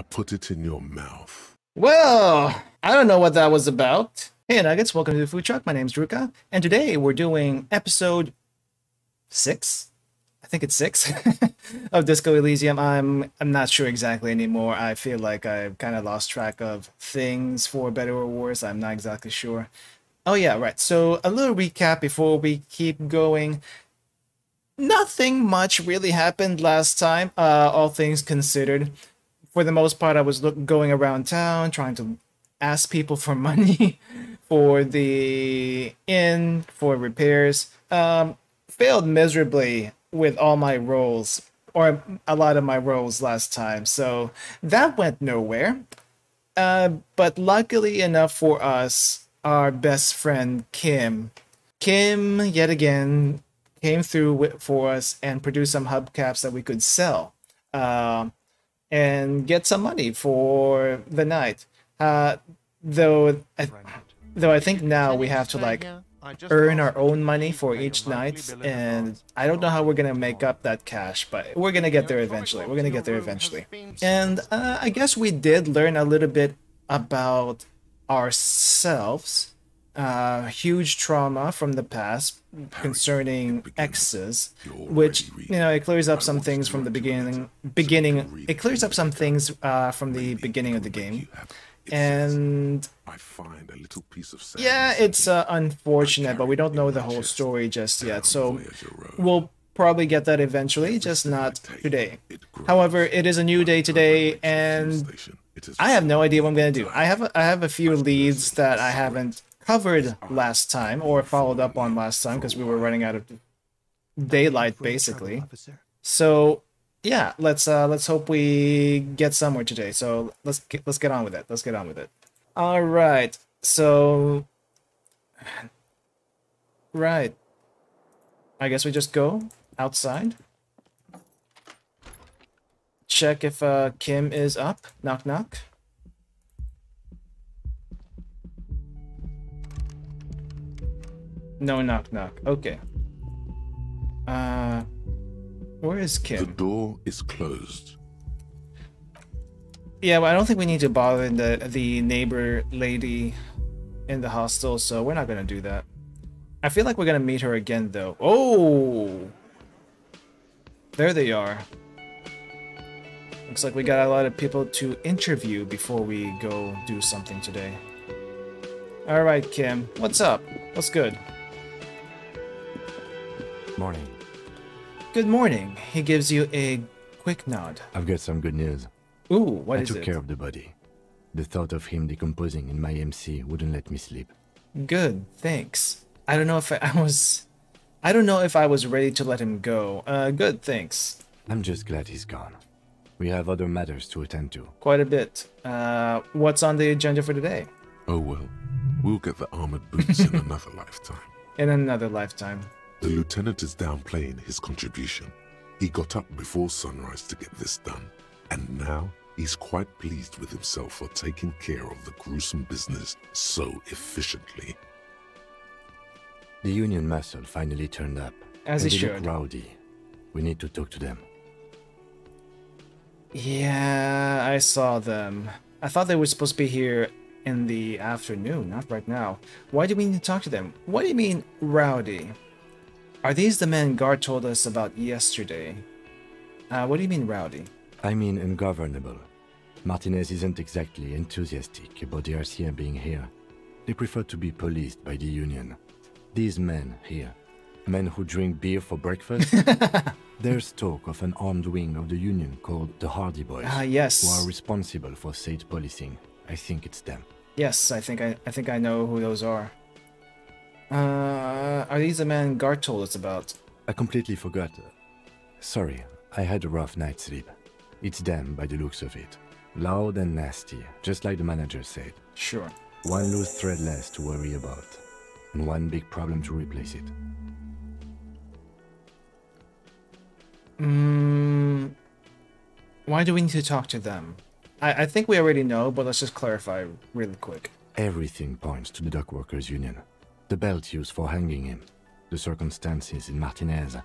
Now put it in your mouth. Well, I don't know what that was about. Hey Nuggets, welcome to the food truck. My name's Druka, and today we're doing episode six. I think it's six of Disco Elysium. I'm I'm not sure exactly anymore. I feel like I've kind of lost track of things for better or worse. I'm not exactly sure. Oh yeah, right. So a little recap before we keep going. Nothing much really happened last time, uh, all things considered. For the most part, I was look, going around town trying to ask people for money for the inn, for repairs. Um, failed miserably with all my rolls, or a lot of my rolls last time, so that went nowhere. Uh, but luckily enough for us, our best friend Kim, Kim yet again came through for us and produced some hubcaps that we could sell, uh, and get some money for the night. Uh, though, I, though I think now we have to like earn our own money for each night and i don't know how we're gonna make up that cash but we're gonna get there eventually. we're gonna get there eventually. and uh, i guess we did learn a little bit about ourselves uh, huge trauma from the past concerning exes which you know it clears up some things from the beginning beginning it clears up some things uh, from the beginning of the game and I find a little piece of yeah, it's uh, unfortunate, but we don't know the whole story just yet. So we'll probably get that eventually, just not today. However, it is a new day today, and I have no idea what I'm gonna do. I have a, I have a few leads that I haven't covered last time or followed up on last time because we were running out of daylight basically. So yeah, let's uh let's hope we get somewhere today. So let's get let's get on with it. Let's get on with it. All right. So right. I guess we just go outside. Check if uh Kim is up. Knock knock. No knock knock. Okay. Uh where is Kim? The door is closed. Yeah, well, I don't think we need to bother the the neighbor lady in the hostel, so we're not gonna do that. I feel like we're gonna meet her again though. Oh, there they are. Looks like we got a lot of people to interview before we go do something today. All right, Kim, what's up? What's good? Morning. Good morning. He gives you a quick nod. I've got some good news. Ooh, what I is took care of the body. The thought of him decomposing in my MC wouldn't let me sleep. Good, thanks. I don't know if I, I was... I don't know if I was ready to let him go. Uh, good, thanks. I'm just glad he's gone. We have other matters to attend to. Quite a bit. Uh, what's on the agenda for today? Oh well, we'll get the armored boots in another lifetime. In another lifetime. The lieutenant is downplaying his contribution. He got up before sunrise to get this done, and now he's quite pleased with himself for taking care of the gruesome business so efficiently. The Union muscle finally turned up. As and it they look should. rowdy. We need to talk to them. Yeah, I saw them. I thought they were supposed to be here in the afternoon, not right now. Why do we need to talk to them? What do you mean, rowdy? Are these the men Garte told us about yesterday? Uh, what do you mean, rowdy? I mean ungovernable. Martinez isn't exactly enthusiastic about the RCM being here. They prefer to be policed by the Union. These men here, men who drink beer for breakfast, there's talk of an armed wing of the Union called the Hardy Boys, Ah, yes. who are responsible for state policing. I think it's them. Yes, I think I, I think I know who those are. Uh, are these the men Garte told us about? I completely forgot. Sorry, I had a rough night's sleep. It's them by the looks of it. Loud and nasty, just like the manager said. Sure. One loose thread less to worry about, and one big problem to replace it. Mm, why do we need to talk to them? I, I think we already know, but let's just clarify really quick. Everything points to the dockworkers union. The belt used for hanging him, the circumstances in Martinez,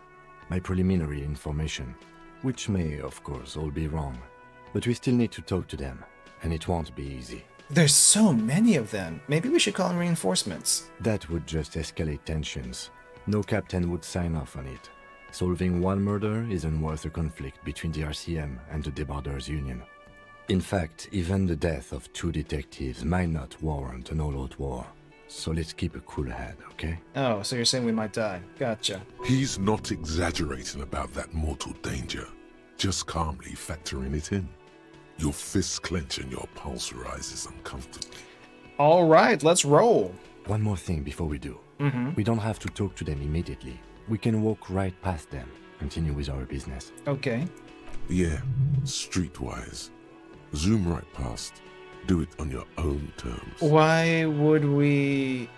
my preliminary information, which may, of course, all be wrong. But we still need to talk to them, and it won't be easy. There's so many of them. Maybe we should call in reinforcements. That would just escalate tensions. No captain would sign off on it. Solving one murder isn't worth a conflict between the RCM and the Debarders Union. In fact, even the death of two detectives might not warrant an all-out war. So let's keep a cool head, okay? Oh, so you're saying we might die. Gotcha. He's not exaggerating about that mortal danger, just calmly factoring it in. Your fists clench and your pulse rises uncomfortably. All right, let's roll. One more thing before we do. Mm-hmm. We don't have to talk to them immediately. We can walk right past them, continue with our business. Okay. Yeah, streetwise. Zoom right past. Do it on your own terms. Why would we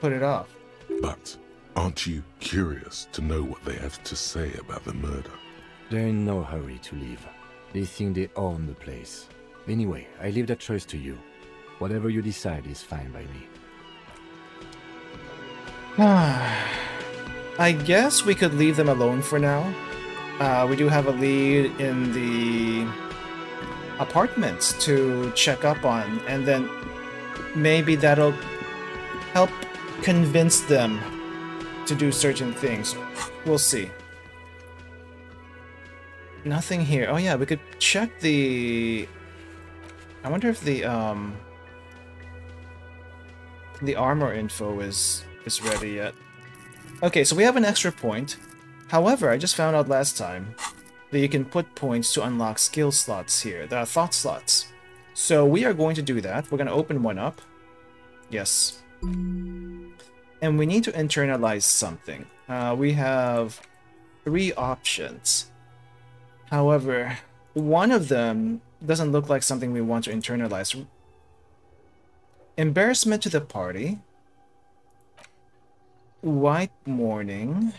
put it off? But aren't you curious to know what they have to say about the murder? They're in no hurry to leave. They think they own the place. Anyway, I leave that choice to you. Whatever you decide is fine by me. I guess we could leave them alone for now. Uh, we do have a lead in the apartments to check up on, and then maybe that'll help convince them to do certain things. We'll see. Nothing here. Oh yeah, we could check the... I wonder if the, um... The armor info is, is ready yet. Okay, so we have an extra point. However, I just found out last time that you can put points to unlock skill slots here. There are thought slots. So we are going to do that. We're going to open one up. Yes. And we need to internalize something. Uh, we have three options. However, one of them doesn't look like something we want to internalize. Embarrassment to the party. White Mourning.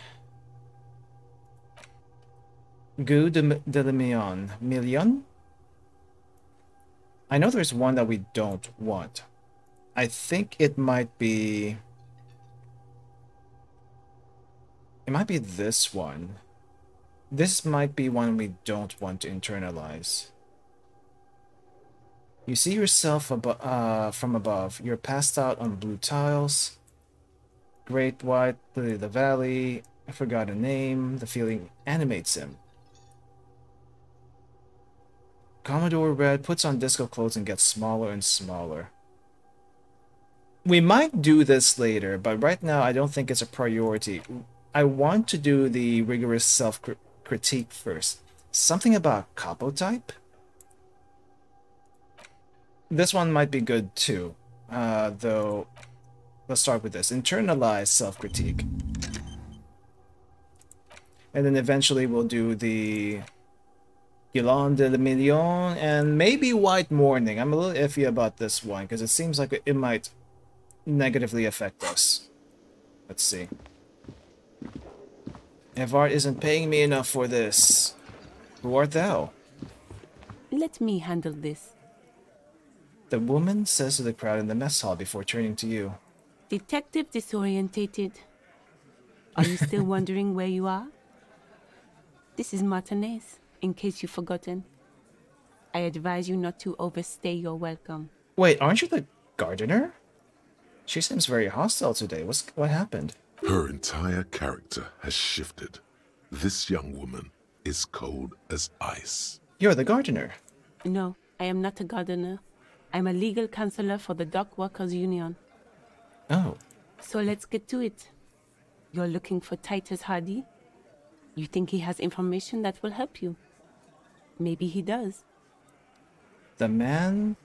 Goût de, de Million. Million? I know there's one that we don't want. I think it might be... It might be this one. This might be one we don't want to internalize. You see yourself abo uh, from above. You're passed out on blue tiles. Great White, the Valley. I forgot a name. The feeling animates him. Commodore Red puts on disco clothes and gets smaller and smaller. We might do this later, but right now I don't think it's a priority. I want to do the rigorous self-critique first. Something about copotype? This one might be good too, uh, though let's start with this. Internalize self-critique. And then eventually we'll do the Guillaume de Million, and maybe White Mourning. I'm a little iffy about this one, because it seems like it might negatively affect us. Let's see. Evrart isn't paying me enough for this. Who art thou? Let me handle this. The woman says to the crowd in the mess hall before turning to you. Detective disorientated. Are you still wondering where you are? This is Martinez in case you've forgotten. I advise you not to overstay your welcome. Wait, aren't you the gardener? She seems very hostile today. What's what happened? Her entire character has shifted. This young woman is cold as ice. You're the gardener. No, I am not a gardener. I'm a legal counselor for the Dock Workers Union. Oh. So let's get to it. You're looking for Titus Hardy? You think he has information that will help you? Maybe he does. The man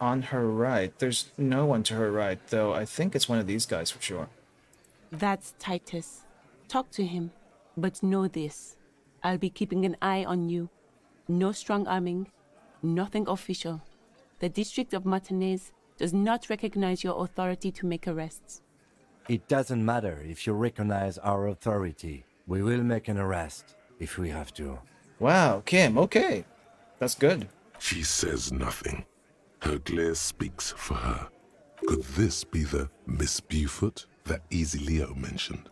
on her right. There's no one to her right, though I think it's one of these guys for sure. That's Titus. Talk to him. But know this. I'll be keeping an eye on you. No strong arming. Nothing official. The District of Martinez does not recognize your authority to make arrests. It doesn't matter if you recognize our authority. We will make an arrest if we have to. Wow, Kim, okay. That's good. She says nothing. Her glare speaks for her. Could this be the Miss Beaufort that Easy Leo mentioned?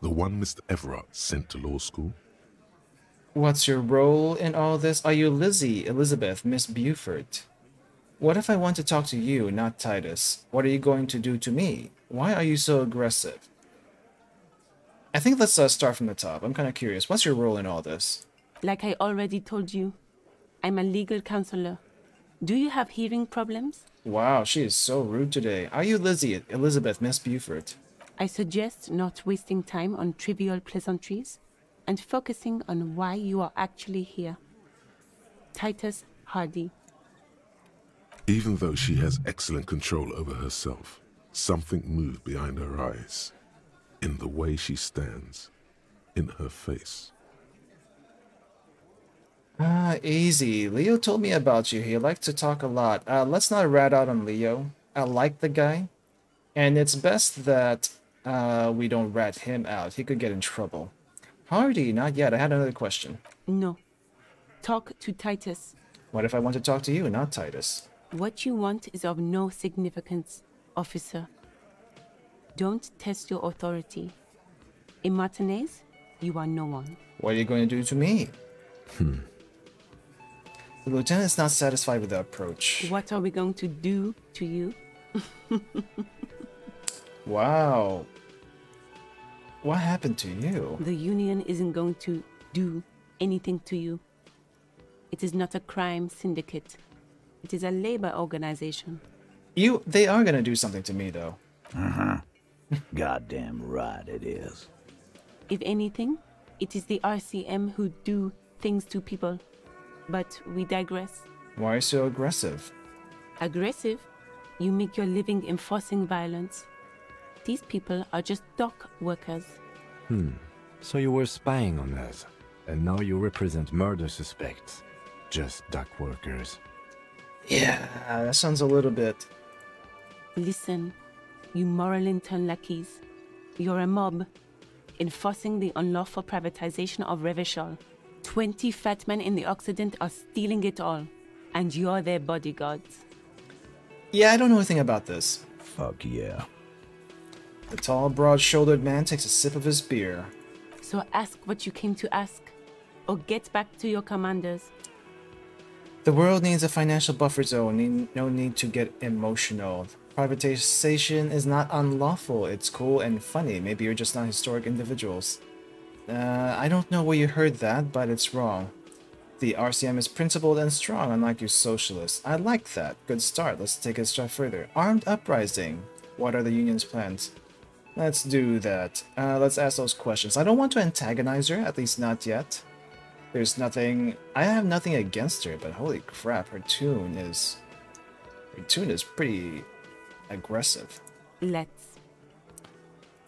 The one Mr. Evrart sent to law school? What's your role in all this? Are you Lizzie, Elizabeth, Miss Buford? What if I want to talk to you, not Titus? What are you going to do to me? Why are you so aggressive? I think let's uh, start from the top. I'm kind of curious. What's your role in all this? Like I already told you, I'm a legal counselor. Do you have hearing problems? Wow, she is so rude today. Are you Lizzie, Elizabeth, Miss Buford? I suggest not wasting time on trivial pleasantries and focusing on why you are actually here. Titus Hardy. Even though she has excellent control over herself, something moved behind her eyes. In the way she stands. In her face. Ah, easy. Leo told me about you. He liked to talk a lot. Uh, let's not rat out on Leo. I like the guy. And it's best that uh, we don't rat him out. He could get in trouble. Hardy, not yet. I had another question. No. Talk to Titus. What if I want to talk to you, not Titus? What you want is of no significance, officer. Don't test your authority. In Martinez, you are no one. What are you going to do to me? Hmm. The lieutenant is not satisfied with the approach. What are we going to do to you? wow. What happened to you? The Union isn't going to do anything to you. It is not a crime syndicate. It is a labor organization. You, they are gonna do something to me, though. Uh-huh. Goddamn right it is. If anything, it is the RCM who do things to people but we digress. Why so aggressive? Aggressive? You make your living enforcing violence. These people are just dock workers. Hmm. So you were spying on us, and now you represent murder suspects. Just dock workers. Yeah, that sounds a little bit. Listen, you Moralintern lackeys. You're a mob, enforcing the unlawful privatization of Revachol. 20 fat men in the Occident are stealing it all, and you're their bodyguards. Yeah, I don't know anything about this. Fuck yeah. The tall, broad shouldered man takes a sip of his beer. So ask what you came to ask, or get back to your commanders. The world needs a financial buffer zone, no need to get emotional. Privatization is not unlawful, it's cool and funny. Maybe you're just not historic individuals. Uh, I don't know where you heard that, but it's wrong. The RCM is principled and strong, unlike you socialists. I like that. Good start. Let's take it a step further. Armed uprising. What are the union's plans? Let's do that. Uh, let's ask those questions. I don't want to antagonize her, at least not yet. There's nothing... I have nothing against her, but holy crap, her tune is... Her tune is pretty aggressive. Let's.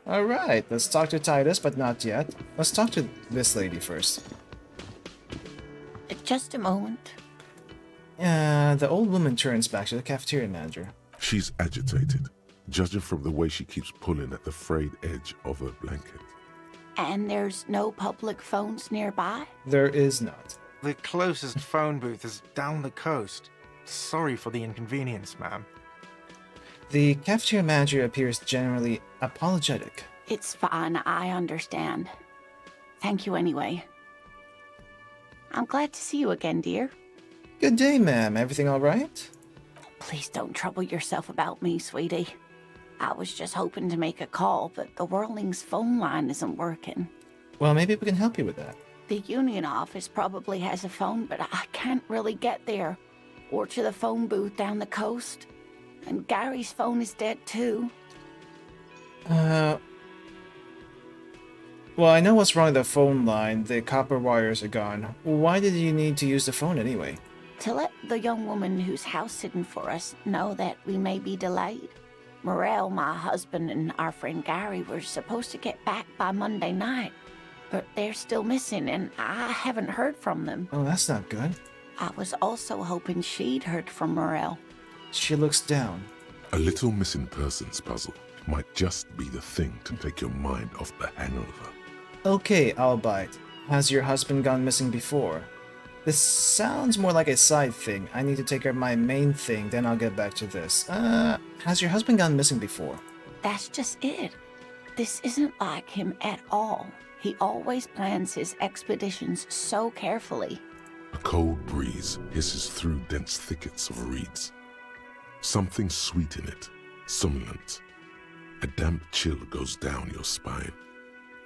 Alright, let's talk to Titus, but not yet. Let's talk to this lady first. Just a moment. Uh, the old woman turns back to the cafeteria manager. She's agitated, judging from the way she keeps pulling at the frayed edge of her blanket. And there's no public phones nearby? There is not. The closest phone booth is down the coast. Sorry for the inconvenience, ma'am. The cafeteria manager appears generally apologetic. It's fine, I understand. Thank you anyway. I'm glad to see you again, dear. Good day, ma'am. Everything all right? Please don't trouble yourself about me, sweetie. I was just hoping to make a call, but the Whirling's phone line isn't working. Well, maybe we can help you with that. The union office probably has a phone, but I can't really get there. Or to the phone booth down the coast. And Gary's phone is dead too. Uh. Well, I know what's wrong with the phone line. The copper wires are gone. Why did you need to use the phone anyway? To let the young woman who's house sitting for us know that we may be delayed. Morel, my husband, and our friend Gary were supposed to get back by Monday night, but they're still missing, and I haven't heard from them. Oh, that's not good. I was also hoping she'd heard from Morel. She looks down. A little missing persons puzzle might just be the thing to take your mind off the hangover. Okay, I'll bite. Has your husband gone missing before? This sounds more like a side thing. I need to take care of my main thing, then I'll get back to this. Uh, has your husband gone missing before? That's just it. This isn't like him at all. He always plans his expeditions so carefully. A cold breeze hisses through dense thickets of reeds. Something sweet in it, somnolent. A damp chill goes down your spine.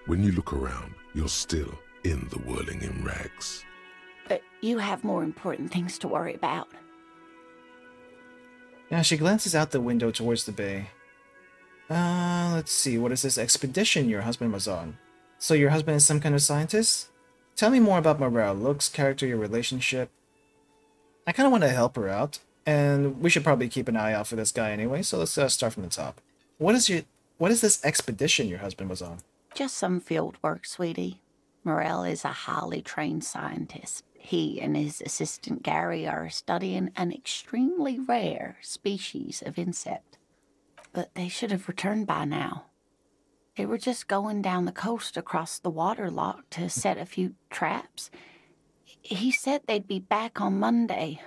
When you look around, you're still in the whirling in rags. But you have more important things to worry about. Yeah, she glances out the window towards the bay. Uh, let's see, what is this expedition your husband was on? So your husband is some kind of scientist? Tell me more about Morel, looks, character, your relationship. I kind of want to help her out, and we should probably keep an eye out for this guy anyway, so let's uh, start from the top. What is your, what is this expedition your husband was on? Just some field work, sweetie. Morel is a highly trained scientist. He and his assistant Gary are studying an extremely rare species of insect. But they should have returned by now. They were just going down the coast across the water lock to set a few traps. He said they'd be back on Monday.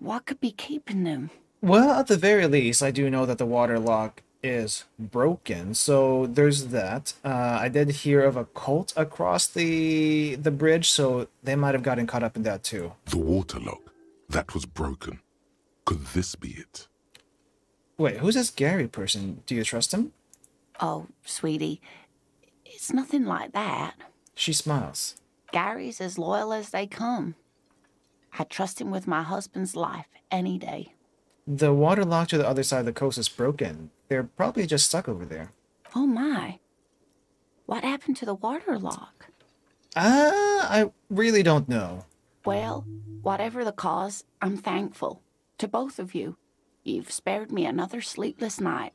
What could be keeping them? Well, at the very least, I do know that the water lock is broken, so there's that. Uh, I did hear of a cult across the the bridge, so they might have gotten caught up in that too. The water lock, that was broken. Could this be it? Wait, who's this Gary person? Do you trust him? Oh, sweetie, it's nothing like that. She smiles. Gary's as loyal as they come. I trust him with my husband's life any day. The water lock to the other side of the coast is broken. They're probably just stuck over there. Oh my. What happened to the water lock? Ah, I really don't know. Well, whatever the cause, I'm thankful. To both of you. You've spared me another sleepless night.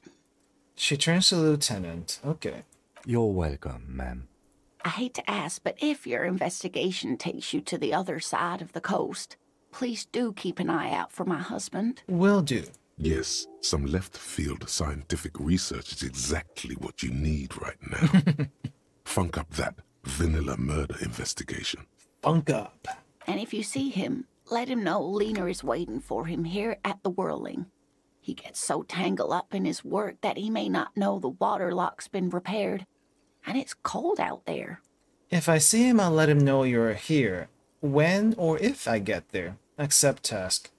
She turns to the lieutenant. Okay. You're welcome, ma'am. I hate to ask, but if your investigation takes you to the other side of the coast, please do keep an eye out for my husband. Will do. Yes, some left field scientific research is exactly what you need right now. Funk up that vanilla murder investigation. Funk up. And if you see him, let him know Lena is waiting for him here at the Whirling. He gets so tangled up in his work that he may not know the water lock's been repaired. And it's cold out there. If I see him, I'll let him know you're here. When or if I get there. Accept task.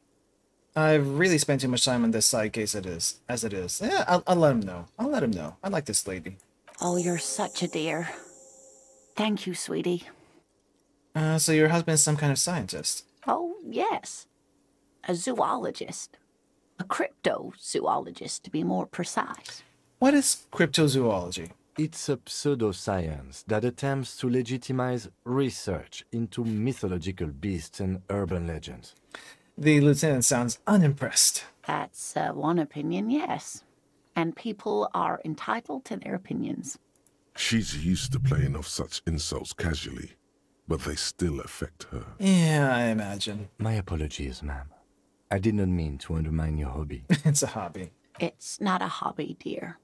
I've really spent too much time on this side case it is, as it is. Yeah, I'll, I'll let him know. I'll let him know. I like this lady. Oh, you're such a dear. Thank you, sweetie. Uh, so your husband's some kind of scientist. Oh, yes. A zoologist. A cryptozoologist, to be more precise. What is cryptozoology? It's a pseudoscience that attempts to legitimize research into mythological beasts and urban legends. The lieutenant sounds unimpressed. That's uh, one opinion, yes. And people are entitled to their opinions. She's used to playing off such insults casually, but they still affect her. Yeah, I imagine. My apologies, ma'am. I did not mean to undermine your hobby. it's a hobby. It's not a hobby, dear.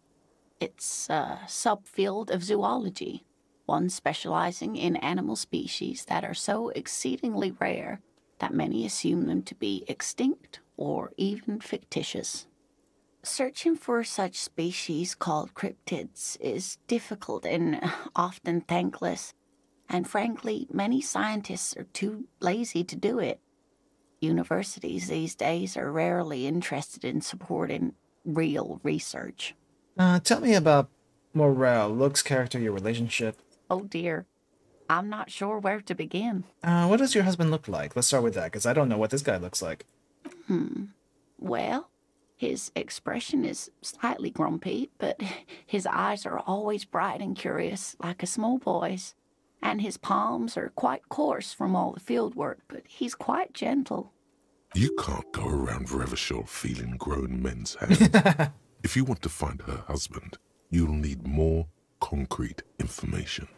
It's a subfield of zoology, one specializing in animal species that are so exceedingly rare that many assume them to be extinct or even fictitious. Searching for such species called cryptids is difficult and often thankless, and frankly, many scientists are too lazy to do it. Universities these days are rarely interested in supporting real research. Uh, tell me about Morel, looks, character, your relationship. Oh dear. I'm not sure where to begin. Uh, what does your husband look like? Let's start with that, because I don't know what this guy looks like. Hmm. Well, his expression is slightly grumpy, but his eyes are always bright and curious, like a small boy's. And his palms are quite coarse from all the field work, but he's quite gentle. You can't go around Revachol feeling grown men's hands. if you want to find her husband, you'll need more concrete information.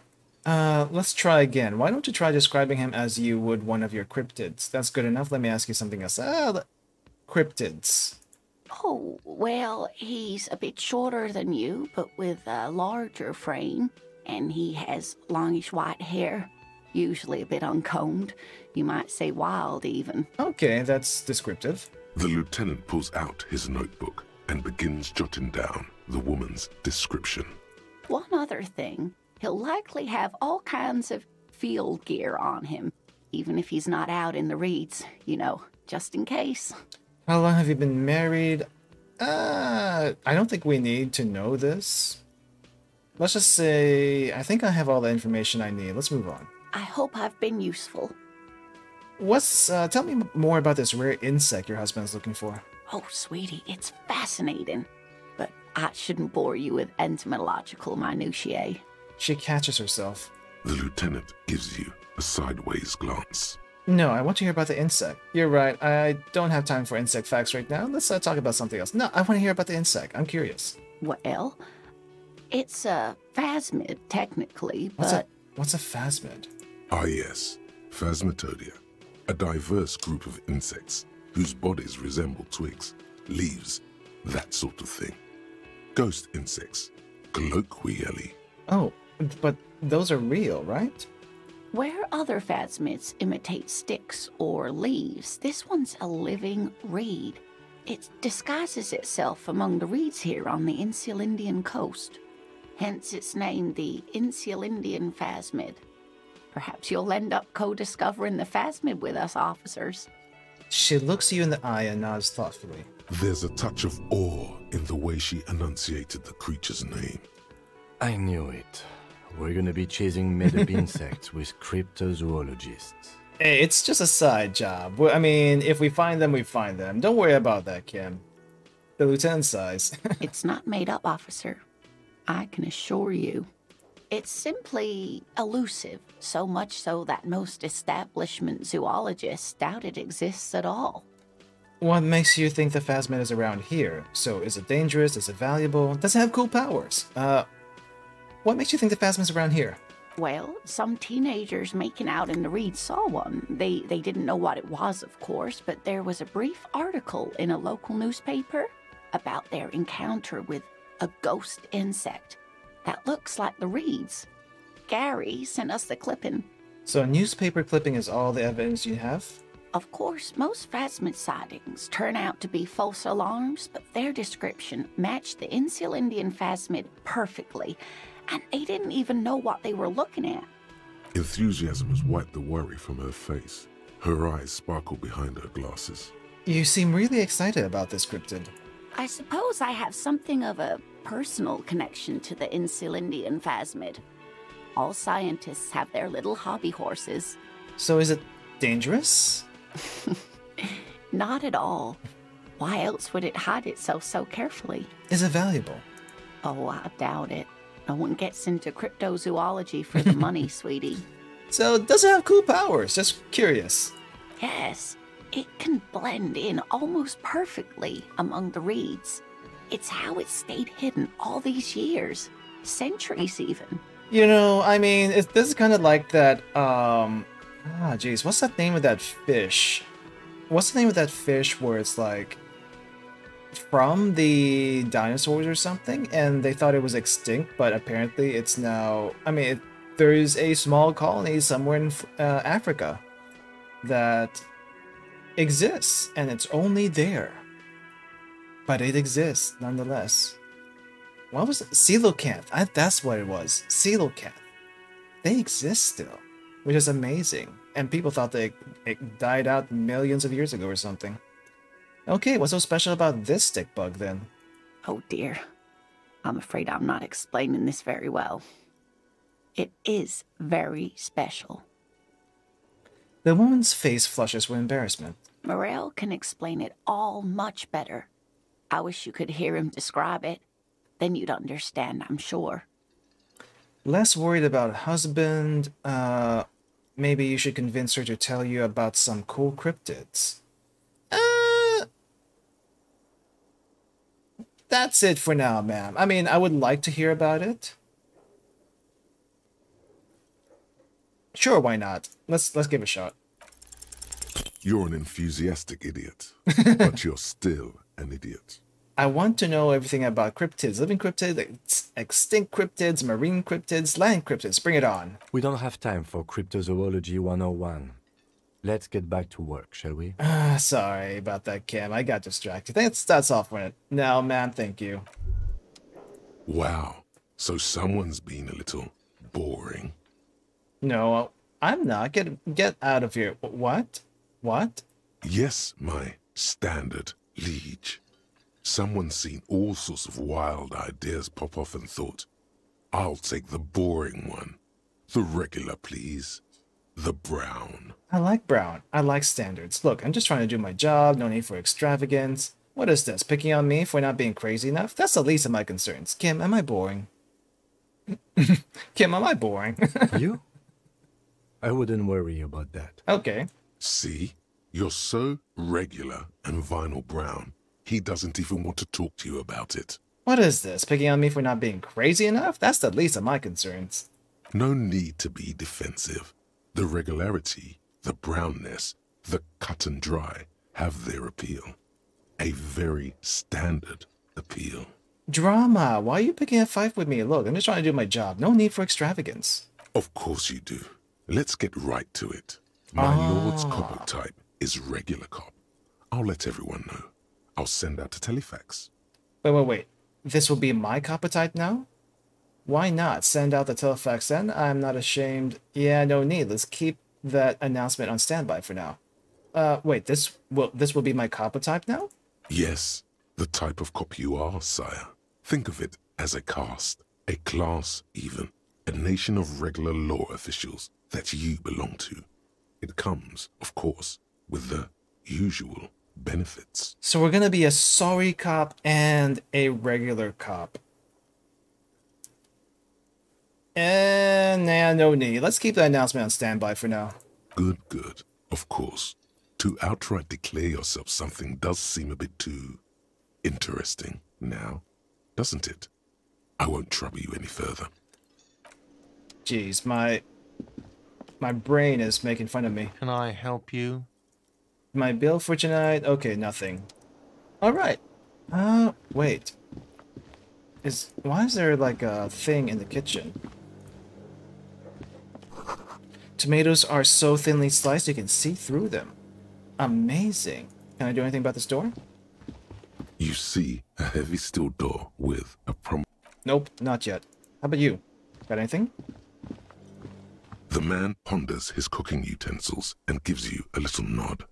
Uh, let's try again. Why don't you try describing him as you would one of your cryptids? That's good enough. Let me ask you something else. Ah, cryptids. Oh, well, he's a bit shorter than you, but with a larger frame, and he has longish white hair, usually a bit uncombed. You might say wild, even. Okay, that's descriptive. The lieutenant pulls out his notebook and begins jotting down the woman's description. One other thing He'll likely have all kinds of field gear on him, even if he's not out in the reeds, you know, just in case. How long have you been married? Uh, I don't think we need to know this. Let's just say, I think I have all the information I need. Let's move on. I hope I've been useful. What's, uh, tell me more about this rare insect your husband is looking for. Oh, sweetie, it's fascinating. But I shouldn't bore you with entomological minutiae. She catches herself. The lieutenant gives you a sideways glance. No, I want to hear about the insect. You're right, I don't have time for insect facts right now. Let's uh, talk about something else. No, I want to hear about the insect. I'm curious. Well, it's a phasmid, technically, What's but a what's a phasmid? Ah, yes, Phasmatodea, a diverse group of insects whose bodies resemble twigs, leaves, that sort of thing. Ghost insects, colloquially. Oh, but those are real, right? where other phasmids imitate sticks or leaves, this one's a living reed. It disguises itself among the reeds here on the Insulindian coast. Hence its name, the Insulindian phasmid. Perhaps you'll end up co-discovering the phasmid with us officers. She looks you in the eye and nods thoughtfully. There's a touch of awe in the way she enunciated the creature's name. I knew it. We're gonna be chasing made-up insects with cryptozoologists. Hey, it's just a side job. I mean, if we find them, we find them. Don't worry about that, Kim. The lieutenant sighs. It's not made up, officer. I can assure you. It's simply elusive, so much so that most establishment zoologists doubt it exists at all. what makes you think the phasmid is around here? So, is it dangerous? Is it valuable? Does it have cool powers? Uh, what makes you think the phasmid's around here? Well, some teenagers making out in the reeds saw one. They they didn't know what it was, of course, but there was a brief article in a local newspaper about their encounter with a ghost insect that looks like the reeds. Gary sent us the clipping. So, a newspaper clipping is all the evidence you have? Of course, most phasmid sightings turn out to be false alarms, but their description matched the Insulindian phasmid perfectly, and they didn't even know what they were looking at. Enthusiasm has wiped the worry from her face. Her eyes sparkle behind her glasses. You seem really excited about this cryptid. I suppose I have something of a personal connection to the Insulindian phasmid. All scientists have their little hobby horses. So, is it dangerous? Not at all. Why else would it hide itself so carefully? Is it valuable? Oh, I doubt it. No one gets into cryptozoology for the money, sweetie. So, does it have cool powers? Just curious. Yes, it can blend in almost perfectly among the reeds. It's how it stayed hidden all these years, centuries even. You know, I mean, this is kind of like that. Um, ah, jeez, what's that name of that fish? What's the name of that fish where it's like from the dinosaurs or something, and they thought it was extinct, but apparently it's now. I mean, it, there is a small colony somewhere in uh, Africa that exists, and it's only there, but it exists nonetheless. What was it? Coelacanth. I, that's what it was. Coelacanth. They exist still, which is amazing. And people thought they it died out millions of years ago or something. Okay, what's so special about this stick bug then? Oh dear. I'm afraid I'm not explaining this very well. It is very special. The woman's face flushes with embarrassment. Morel can explain it all much better. I wish you could hear him describe it. Then you'd understand, I'm sure. Less worried about husband, uh, maybe you should convince her to tell you about some cool cryptids. Uh, that's it for now, ma'am. I mean, I would like to hear about it. Sure, why not? Let's let's give it a shot. You're an enthusiastic idiot, but you're still an idiot. I want to know everything about cryptids, living cryptids, ex- extinct cryptids, marine cryptids, land cryptids. Bring it on. We don't have time for Cryptozoology 101. Let's get back to work, shall we? Ah, sorry about that, Cam. I got distracted. That's that's off for it. No, ma'am, thank you. Wow, so someone's been a little boring? No, I'm not. Get get out of here. What? What? Yes, my standard liege. Someone's seen all sorts of wild ideas pop off and thought, I'll take the boring one. The regular, please. The brown. I like brown. I like standards. Look, I'm just trying to do my job. No need for extravagance. What is this? Picking on me for not being crazy enough? That's the least of my concerns. Kim, am I boring? Kim, am I boring? you? I wouldn't worry about that. okay. See? You're so regular and vinyl brown, he doesn't even want to talk to you about it. What is this? Picking on me for not being crazy enough? That's the least of my concerns. No need to be defensive. The regularity, the brownness, the cut and dry have their appeal. A very standard appeal. Drama. Why are you picking a fight with me? Look, I'm just trying to do my job. No need for extravagance. Of course you do. Let's get right to it. My ah. lord's copotype is regular cop. I'll let everyone know. I'll send out a telefax. Wait, wait, wait. This will be my copotype now? Why not? Send out the telefax then? I'm not ashamed. Yeah, no need. Let's keep that announcement on standby for now. Uh, wait, this will this will be my copotype now? Yes, the type of cop you are, sire. Think of it as a caste, a class even, a nation of regular law officials that you belong to. It comes, of course, with the usual benefits. So we're gonna be a sorry cop and a regular cop. And nah, no need. Let's keep the announcement on standby for now. Good, good. Of course. To outright declare yourself something does seem a bit too interesting now, doesn't it? I won't trouble you any further. Jeez, my my brain is making fun of me. Can I help you? My bill for tonight? Okay, nothing. Alright. Uh, wait. Is why is there like a thing in the kitchen? Tomatoes are so thinly sliced you can see through them. Amazing. Can I do anything about this door? You see a heavy steel door with a prom. Nope, not yet. How about you? Got anything? The man ponders his cooking utensils and gives you a little nod,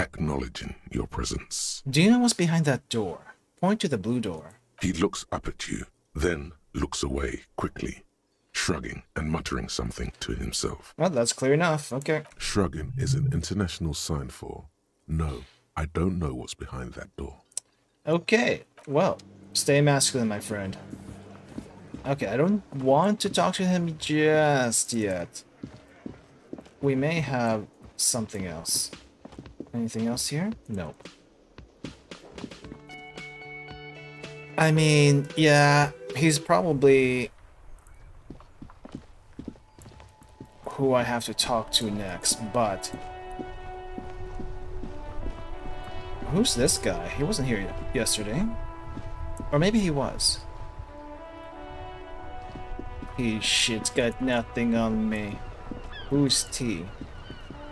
acknowledging your presence. Do you know what's behind that door? Point to the blue door. He looks up at you, then looks away quickly, shrugging and muttering something to himself. Well, that's clear enough. Okay. Shrugging is an international sign for, no, I don't know what's behind that door. Okay. Well, stay masculine, my friend. Okay, I don't want to talk to him just yet. We may have something else. Anything else here? Nope. I mean, yeah, he's probably who I have to talk to next, but who's this guy? He wasn't here yesterday. Or maybe he was. He shit's got nothing on me. Who's T?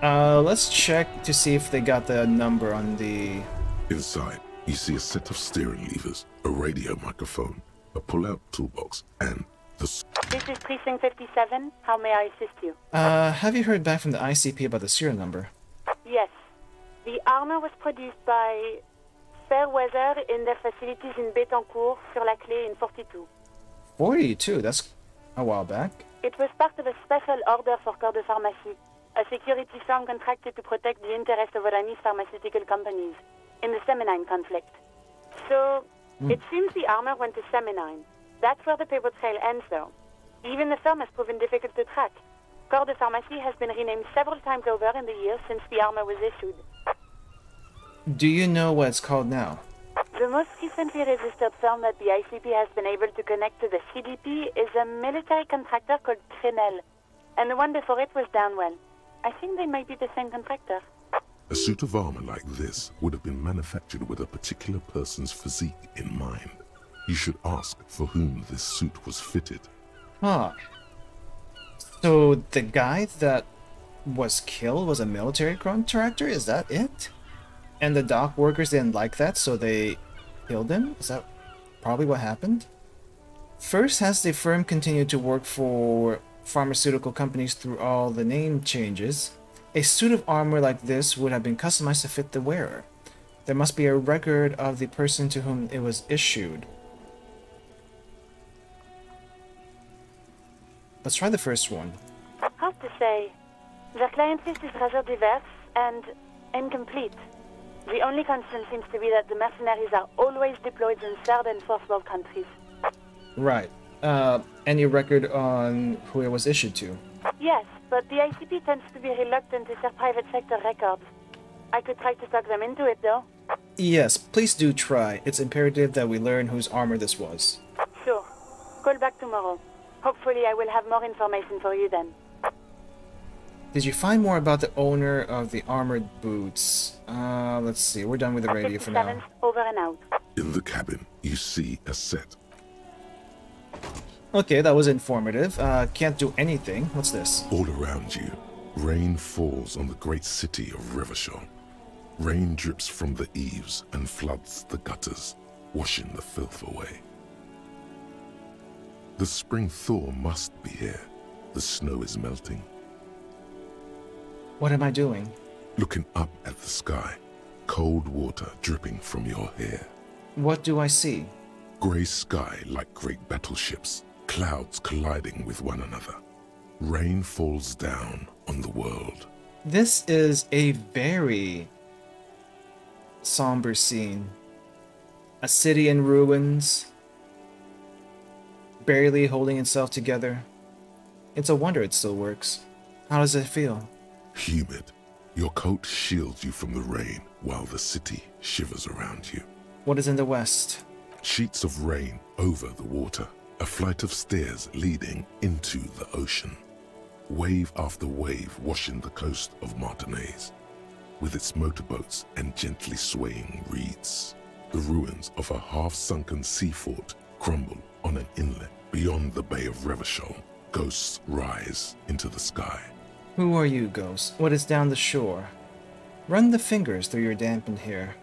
Uh, let's check to see if they got the number on the... Inside, you see a set of steering levers, a radio microphone, a pull-out toolbox, and the This is Precinct 57. How may I assist you? Uh, have you heard back from the ICP about the serial number? Yes. The armor was produced by Fairweather in their facilities in Betancourt, sur la Clé in 42. 42, that's a while back. It was part of a special order for Corps de Pharmacie, a security firm contracted to protect the interests of Oranese pharmaceutical companies in the Seminine conflict. So, hmm. it seems the armor went to Seminine. That's where the paper trail ends, though. Even the firm has proven difficult to track. Corps de Pharmacie has been renamed several times over in the years since the armor was issued. Do you know what it's called now? The most recently registered firm that the ICP has been able to connect to the CDP is a military contractor called Trinell, and the one before it was Downwell. I think they might be the same contractor. A suit of armor like this would have been manufactured with a particular person's physique in mind. You should ask for whom this suit was fitted. Huh. So the guy that was killed was a military contractor? Is that it? And the dock workers didn't like that, so they killed him? Is that probably what happened? First, has the firm continued to work for pharmaceutical companies through all the name changes, a suit of armor like this would have been customized to fit the wearer. There must be a record of the person to whom it was issued. Let's try the first one. Hard to say. The client list is rather diverse and incomplete. The only constant seems to be that the mercenaries are always deployed in third and fourth world countries. Right. Uh, any record on who it was issued to? Yes, but the ICP tends to be reluctant to share private sector records. I could try to talk them into it, though. Yes, please do try. It's imperative that we learn whose armor this was. Sure. Call back tomorrow. Hopefully I will have more information for you then. Did you find more about the owner of the armored boots? Uh, let's see. We're done with the radio for now. 57, over and out. In the cabin, you see a set. Okay, that was informative. Uh, can't do anything. What's this? All around you, rain falls on the great city of Revachol. Rain drips from the eaves and floods the gutters, washing the filth away. The spring thaw must be here. The snow is melting. What am I doing? Looking up at the sky, cold water dripping from your hair. What do I see? Grey sky like great battleships, clouds colliding with one another. Rain falls down on the world. This is a very somber scene. A city in ruins, barely holding itself together. It's a wonder it still works. How does it feel? Humid. Your coat shields you from the rain while the city shivers around you. What is in the west? Sheets of rain over the water, a flight of stairs leading into the ocean. Wave after wave washing the coast of Martinez, with its motorboats and gently swaying reeds. The ruins of a half-sunken sea fort crumble on an inlet beyond the Bay of Revachol. Ghosts rise into the sky. Who are you, ghost? What is down the shore? Run the fingers through your dampened hair.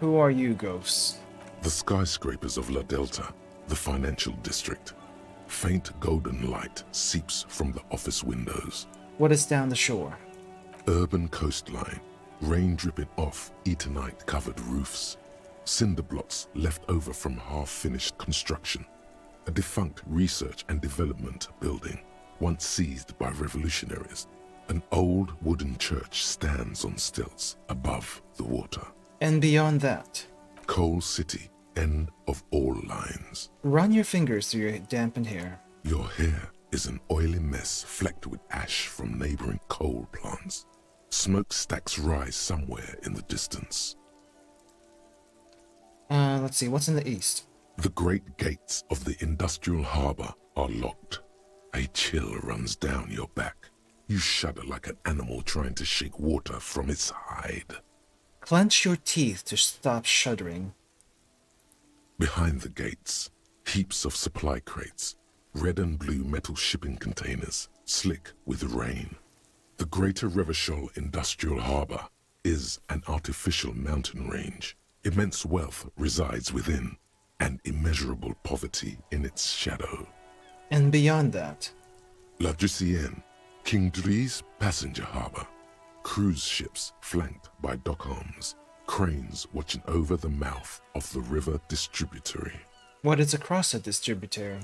Who are you, ghosts? The skyscrapers of La Delta, the financial district. Faint golden light seeps from the office windows. What is down the shore? Urban coastline, rain dripping off Eternite covered roofs. Cinder blocks left over from half finished construction. A defunct research and development building, once seized by revolutionaries. An old wooden church stands on stilts above the water. And beyond that, Coal City, end of all lines. run your fingers through your dampened hair. Your hair is an oily mess flecked with ash from neighboring coal plants. Smokestacks rise somewhere in the distance. Uh, let's see, what's in the east? The great gates of the industrial harbor are locked. A chill runs down your back. You shudder like an animal trying to shake water from its hide. Clench your teeth to stop shuddering. Behind the gates, heaps of supply crates, red and blue metal shipping containers, slick with rain. The Greater Revachol Industrial Harbor is an artificial mountain range. Immense wealth resides within, and immeasurable poverty in its shadow. And beyond that, La Drusienne, King Dries passenger harbor. Cruise ships flanked by dock arms, cranes watching over the mouth of the river distributary. what is across the distributary?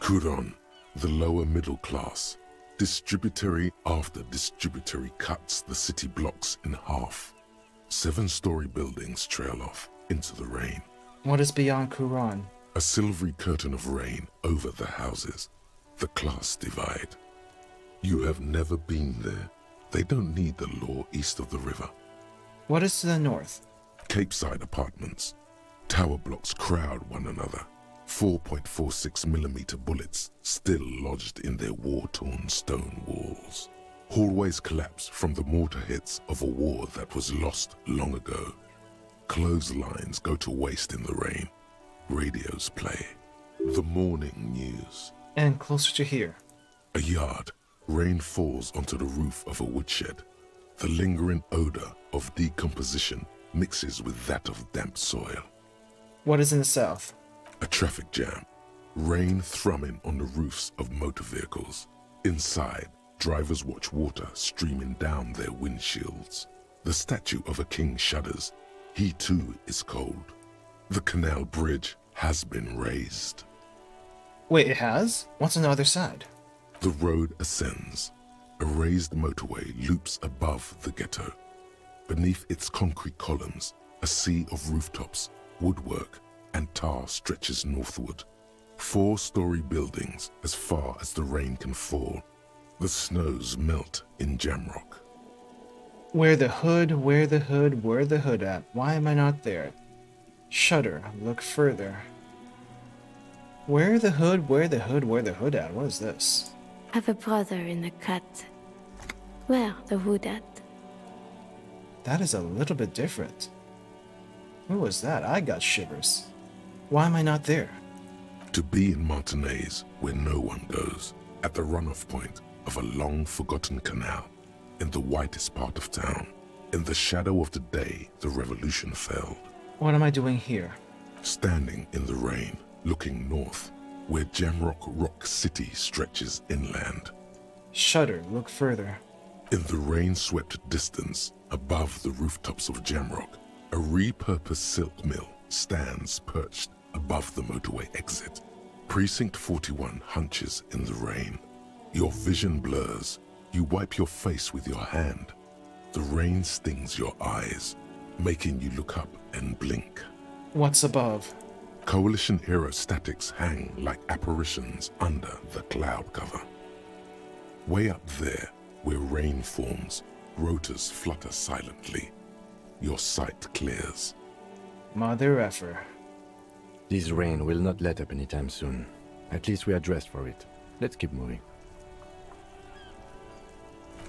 Couron, the lower middle class. Distributary after distributary cuts the city blocks in half. Seven story buildings trail off into the rain. What is beyond Couron? A silvery curtain of rain over the houses. The class divide. You have never been there. They don't need the law east of the river. What is to the north? Capeside apartments. Tower blocks crowd one another. 4.46 millimeter bullets still lodged in their war-torn stone walls. Hallways collapse from the mortar hits of a war that was lost long ago. Clotheslines go to waste in the rain. Radios play. The morning news. And closer to here. A yard. Rain falls onto the roof of a woodshed. The lingering odor of decomposition mixes with that of damp soil. What is in the south? A traffic jam. Rain thrumming on the roofs of motor vehicles. Inside, drivers watch water streaming down their windshields. The statue of a king shudders. He too is cold. The canal bridge has been raised. Wait, it has? What's on the other side? The road ascends. A raised motorway loops above the ghetto. Beneath its concrete columns, a sea of rooftops, woodwork, and tar stretches northward. Four-story buildings as far as the rain can fall. The snows melt in Jamrock. Where the hood, where the hood, where the hood at? Why am I not there? Shudder, look further. Where the hood, where the hood, where the hood at? What is this? I have a brother in the cut. Where the hood at? That is a little bit different. Who was that? I got shivers. Why am I not there? To be in Martinez where no one goes, at the runoff point of a long forgotten canal, in the whitest part of town, in the shadow of the day the revolution fell. What am I doing here? Standing in the rain, looking north, where Jamrock Rock City stretches inland. Shudder, look further. In the rain-swept distance, above the rooftops of Jamrock, a repurposed silk mill stands perched above the motorway exit. Precinct 41 hunches in the rain. Your vision blurs. You wipe your face with your hand. The rain stings your eyes, making you look up and blink. What's above? Coalition aerostatics hang like apparitions under the cloud cover. Way up there, where rain forms, rotors flutter silently. Your sight clears. Mother effer. This rain will not let up anytime soon. At least we are dressed for it. Let's keep moving.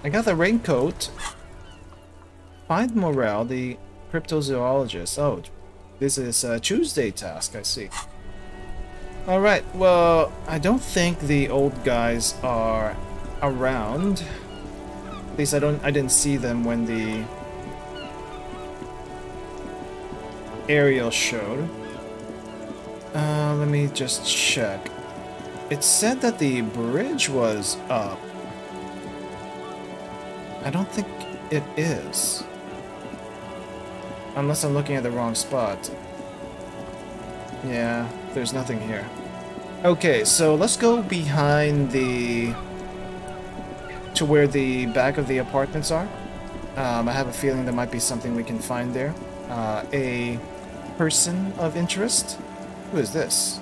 I got the raincoat. Find Morel, the cryptozoologist. Oh, this is a Tuesday task, I see. Alright, well, I don't think the old guys are around. At least I don't I didn't see them when the aerial showed. Uh, let me just check. It said that the bridge was up. I don't think it is. Unless I'm looking at the wrong spot. Yeah, there's nothing here. Okay, so let's go behind the... to where the back of the apartments are. Um, I have a feeling there might be something we can find there. Uh, a person of interest? Who is this?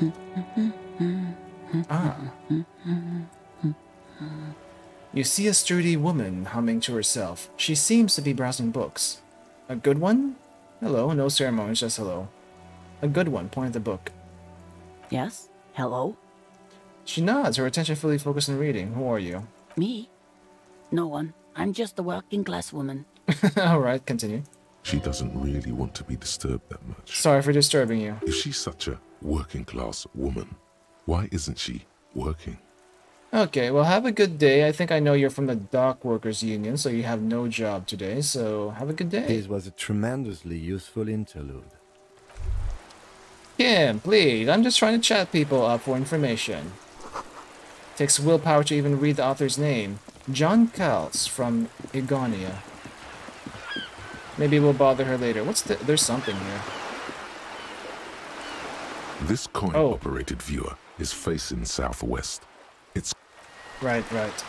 ah. You see a sturdy woman humming to herself. She seems to be browsing books. A good one? Hello, no ceremonies, just hello. A good one, point at the book. Yes? Hello? She nods, her attention fully focused on reading. Who are you? Me? No one. I'm just a working class woman. Alright, continue. She doesn't really want to be disturbed that much. Sorry for disturbing you. If she's such a working class woman, why isn't she working? Okay, well, have a good day. I think I know you're from the Dock Workers Union, so you have no job today, so have a good day. This was a tremendously useful interlude. Kim, please, I'm just trying to chat people up for information. Takes willpower to even read the author's name. John Kals from Egonia. Maybe we'll bother her later. What's the... There's something here. This coin-operated oh. viewer is facing southwest. It's Right, right.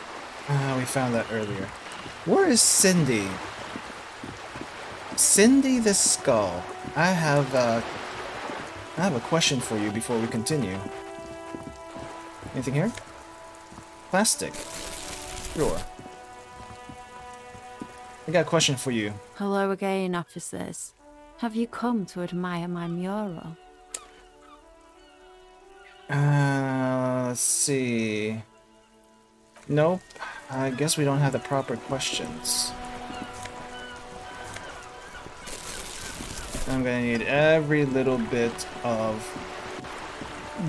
Ah, we found that earlier. Where is Cindy? Cindy the Skull. I have uh, I have a question for you before we continue. Anything here? Plastic. Sure. I got a question for you. Hello again, officers. Have you come to admire my mural? Uh, let's see. Nope. I guess we don't have the proper questions. I'm gonna need every little bit of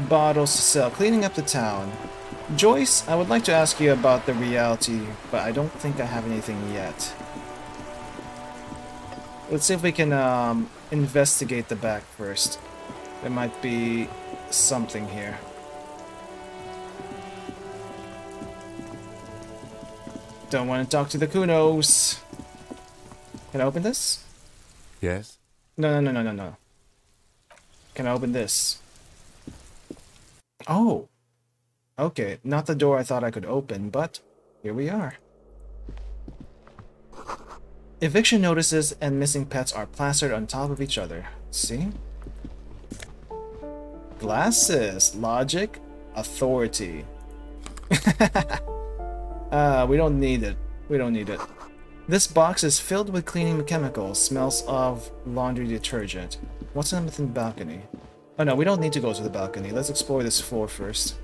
bottles to sell. Cleaning up the town. Joyce, I would like to ask you about the reality, but I don't think I have anything yet. Let's see if we can um, investigate the back first. There might be something here. Don't want to talk to the Kunos. Can I open this? Yes? No, no, no, no, no, no. Can I open this? Oh. Okay, not the door I thought I could open, but here we are. Eviction notices and missing pets are plastered on top of each other. See? Glasses, logic, authority. uh, we don't need it. We don't need it. This box is filled with cleaning chemicals, smells of laundry detergent. What's on the balcony? Oh no, we don't need to go to the balcony. Let's explore this floor first.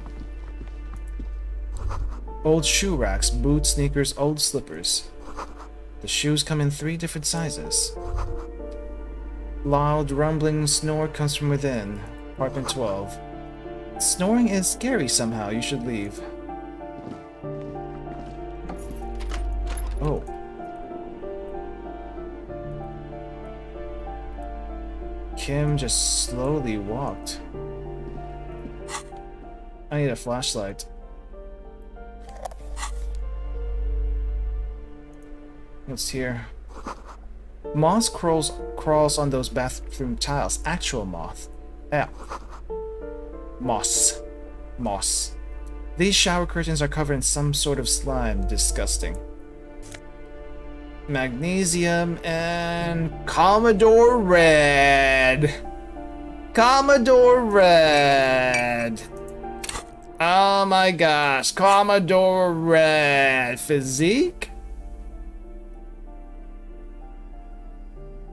Old shoe racks, boots, sneakers, old slippers. The shoes come in three different sizes. Loud rumbling snore comes from within. Apartment 12. Snoring is scary somehow. You should leave. Oh. Kim just slowly walked. I need a flashlight. What's here? Moss crawls crawls on those bathroom tiles. Actual moth. Yeah. Moss. Moss. These shower curtains are covered in some sort of slime. Disgusting. Magnesium and Commodore Red. Commodore Red. Oh my gosh. Commodore Red. Physique?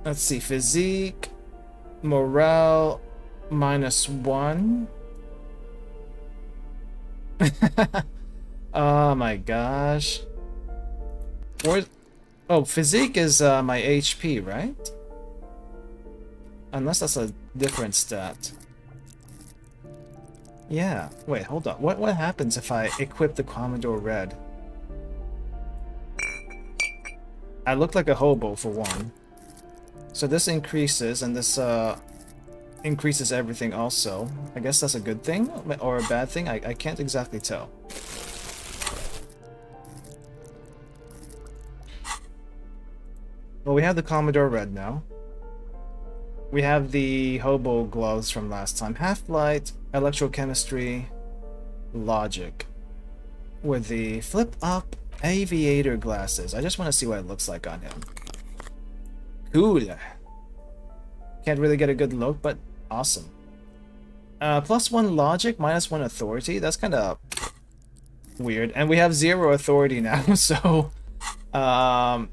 Let's see, physique, morale, minus one. oh my gosh. Where? Oh, physique is uh, my HP, right? Unless that's a different stat. Yeah. Wait, hold on. What what happens if I equip the Commodore Red? I look like a hobo for one. So this increases, and this uh, increases everything also. I guess that's a good thing, or a bad thing? I, I can't exactly tell. Well, we have the Commodore Red now. We have the Hobo gloves from last time. Half-Light, Electrochemistry, Logic. With the flip-up aviator glasses. I just want to see what it looks like on him. Cool. Can't really get a good look, but awesome. Uh, plus one logic, minus one authority. That's kind of weird. And we have zero authority now, so... Um,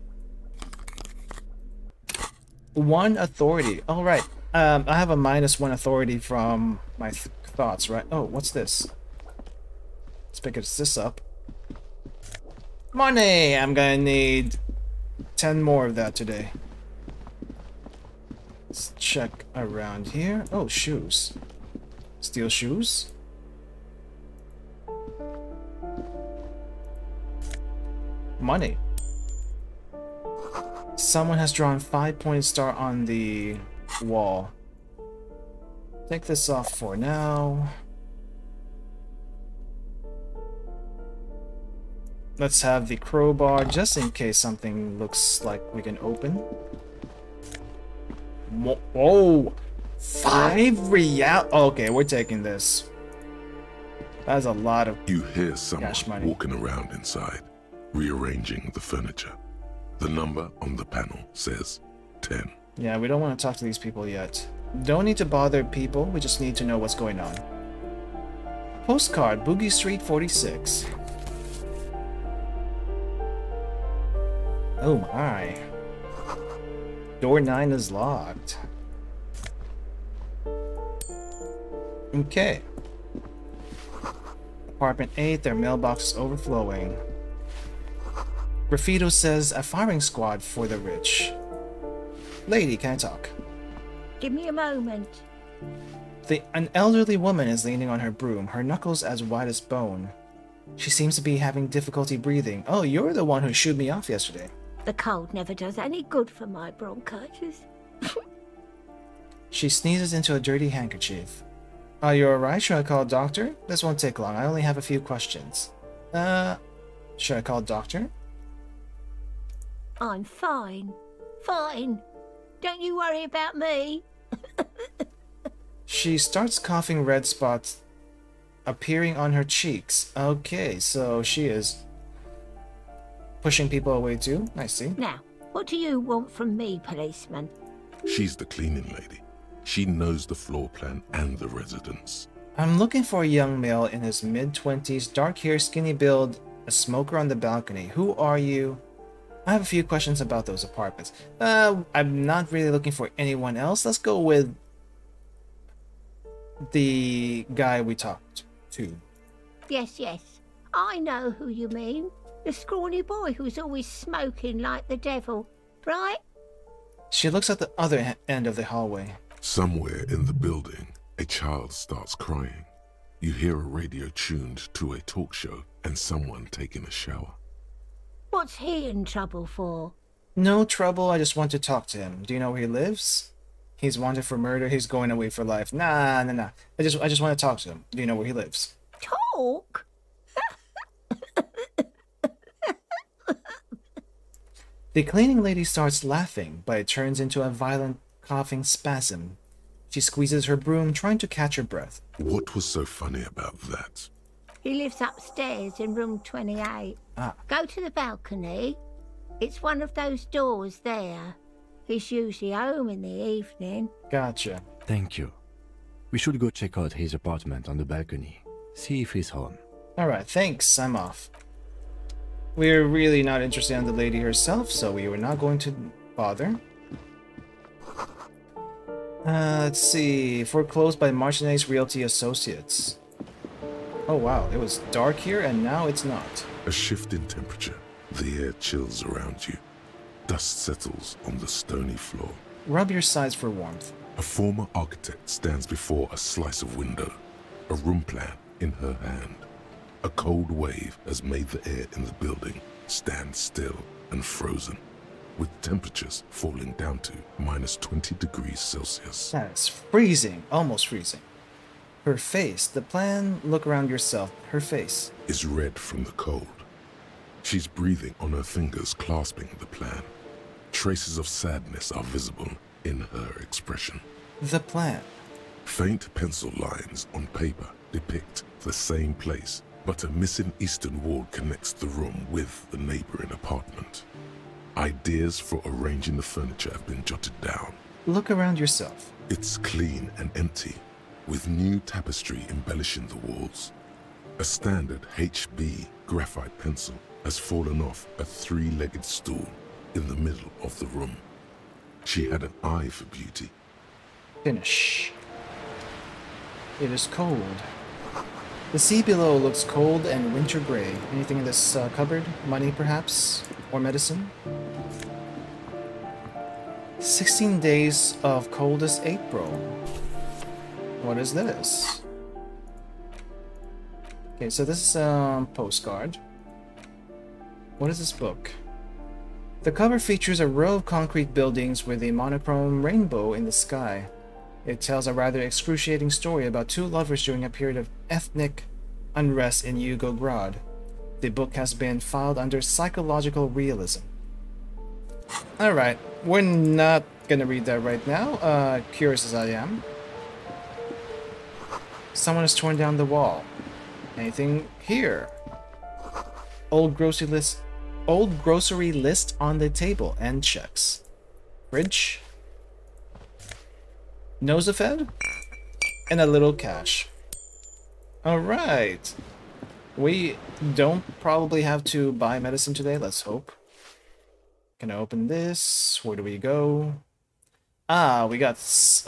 one authority. All right. Um, I have a minus one authority from my th thoughts, right? Oh, what's this? Let's pick this up. Money! I'm gonna need 10 more of that today. Let's check around here. Oh, shoes. Steel shoes? Money. Someone has drawn five-point star on the wall. Take this off for now. Let's have the crowbar just in case something looks like we can open. Oh, five real. Okay, we're taking this. That's a lot of. You hear someone money. walking around inside, rearranging the furniture. The number on the panel says 10. Yeah, we don't want to talk to these people yet. Don't need to bother people, we just need to know what's going on. Postcard, Boogie Street 46. Oh my. Door 9 is locked. Okay. Apartment 8, their mailbox is overflowing. Graffito says a firing squad for the rich. Lady, can I talk? Give me a moment. The, an elderly woman is leaning on her broom, her knuckles as white as bone. She seems to be having difficulty breathing. Oh, you're the one who shooed me off yesterday. The cold never does any good for my bronchitis. She sneezes into a dirty handkerchief. Are you alright? Should I call a doctor? This won't take long. I only have a few questions. Uh, should I call a doctor? I'm fine. Fine. Don't you worry about me. She starts coughing red spots appearing on her cheeks. Okay, so she is pushing people away too. I see. Now, what do you want from me, policeman? She's the cleaning lady. She knows the floor plan and the residence. I'm looking for a young male in his mid 20s, dark hair, skinny build, a smoker on the balcony. Who are you? I have a few questions about those apartments. Uh, I'm not really looking for anyone else. Let's go with the guy we talked to. Yes, yes. I know who you mean. The scrawny boy who's always smoking like the devil, right? She looks at the other end of the hallway. Somewhere in the building, a child starts crying. You hear a radio tuned to a talk show and someone taking a shower. What's he in trouble for? No trouble, I just want to talk to him. Do you know where he lives? He's wanted for murder, he's going away for life. Nah, nah, nah. I just I just want to talk to him. Do you know where he lives? Talk? The cleaning lady starts laughing, but it turns into a violent coughing spasm. She squeezes her broom, trying to catch her breath. What was so funny about that? He lives upstairs in room 28. Ah. Go to the balcony. It's one of those doors there. He's usually home in the evening. Gotcha. Thank you. We should go check out his apartment on the balcony. See if he's home. Alright, thanks. I'm off. We're really not interested in the lady herself, so we were not going to bother. Uh, let's see. Foreclosed by Martinez Realty Associates. Oh wow, it was dark here and now it's not. A shift in temperature. The air chills around you. Dust settles on the stony floor. Rub your sides for warmth. A former architect stands before a slice of window, a room plan in her hand. A cold wave has made the air in the building stand still and frozen, with temperatures falling down to minus 20 degrees Celsius. That's freezing, almost freezing. Her face, the plan, look around yourself. Her face. Is red from the cold. She's breathing on her fingers, clasping the plan. Traces of sadness are visible in her expression. The plan. Faint pencil lines on paper depict the same place, but a missing eastern wall connects the room with the neighboring apartment. Ideas for arranging the furniture have been jotted down. Look around yourself. It's clean and empty, with new tapestry embellishing the walls. A standard HB graphite pencil has fallen off a three-legged stool in the middle of the room. She had an eye for beauty. Finish. It is cold. The sea below looks cold and winter gray. Anything in this uh, cupboard? Money, perhaps? Or medicine? 16 days of coldest April. What is this? Okay, so this is a um, postcard. What is this book? The cover features a row of concrete buildings with a monochrome rainbow in the sky. It tells a rather excruciating story about two lovers during a period of ethnic unrest in Yugograd. The book has been filed under psychological realism. Alright, we're not gonna read that right now, uh, curious as I am. Someone has torn down the wall. Anything here? Old grocery list old grocery list on the table and checks. Fridge. Nosafed. And a little cash. Alright. We don't probably have to buy medicine today, let's hope. Can I open this? Where do we go? Ah, we got...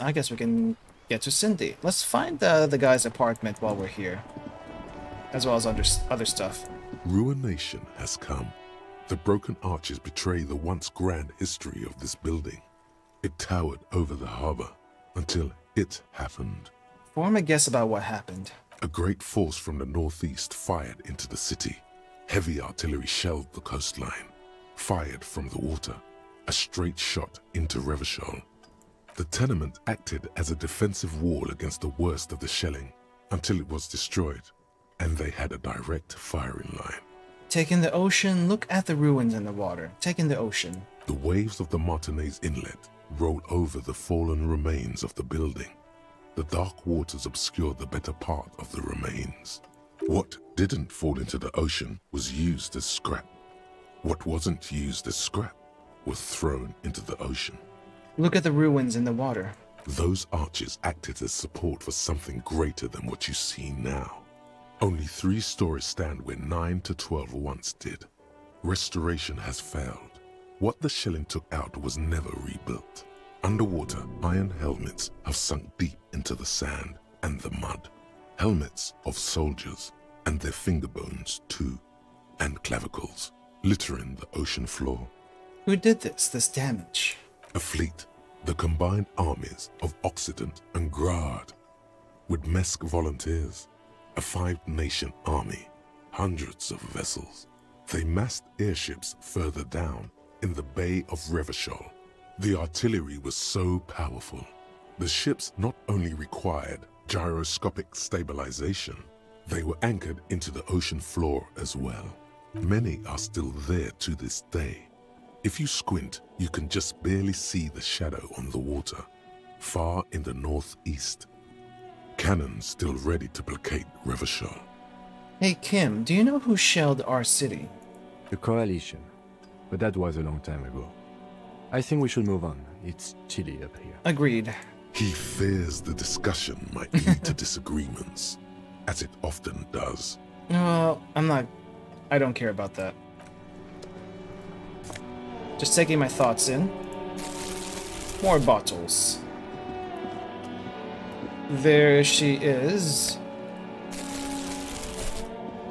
I guess we can get to Cindy. Let's find the, the guy's apartment while we're here. As well as other, other stuff. Ruination has come. The broken arches betray the once grand history of this building. It towered over the harbor until it happened. Form a guess about what happened. A great force from the northeast fired into the city. Heavy artillery shelled the coastline. Fired from the water. A straight shot into Revachol. The tenement acted as a defensive wall against the worst of the shelling until it was destroyed, and they had a direct firing line. Taking the ocean, look at the ruins in the water. Taking the ocean. The waves of the Martinez Inlet roll over the fallen remains of the building. The dark waters obscure the better part of the remains. What didn't fall into the ocean was used as scrap. What wasn't used as scrap was thrown into the ocean. Look at the ruins in the water. Those arches acted as support for something greater than what you see now. Only three stories stand where 9 to 12 once did. Restoration has failed. What the shelling took out was never rebuilt. Underwater, iron helmets have sunk deep into the sand and the mud. Helmets of soldiers, and their finger bones too, and clavicles, littering the ocean floor. Who did this, this damage? A fleet, the combined armies of Occident and Graad, with Mesque volunteers, a five-nation army, hundreds of vessels. They massed airships further down in the Bay of Revachol. The artillery was so powerful. The ships not only required gyroscopic stabilization, they were anchored into the ocean floor as well. Many are still there to this day. If you squint, you can just barely see the shadow on the water, far in the northeast. Cannons still ready to placate Revachol. Hey Kim, do you know who shelled our city? The coalition. But that was a long time ago. I think we should move on. It's chilly up here. Agreed. He fears the discussion might lead to disagreements, as it often does. No, I'm not. I don't care about that. Just taking my thoughts in. More bottles. There she is.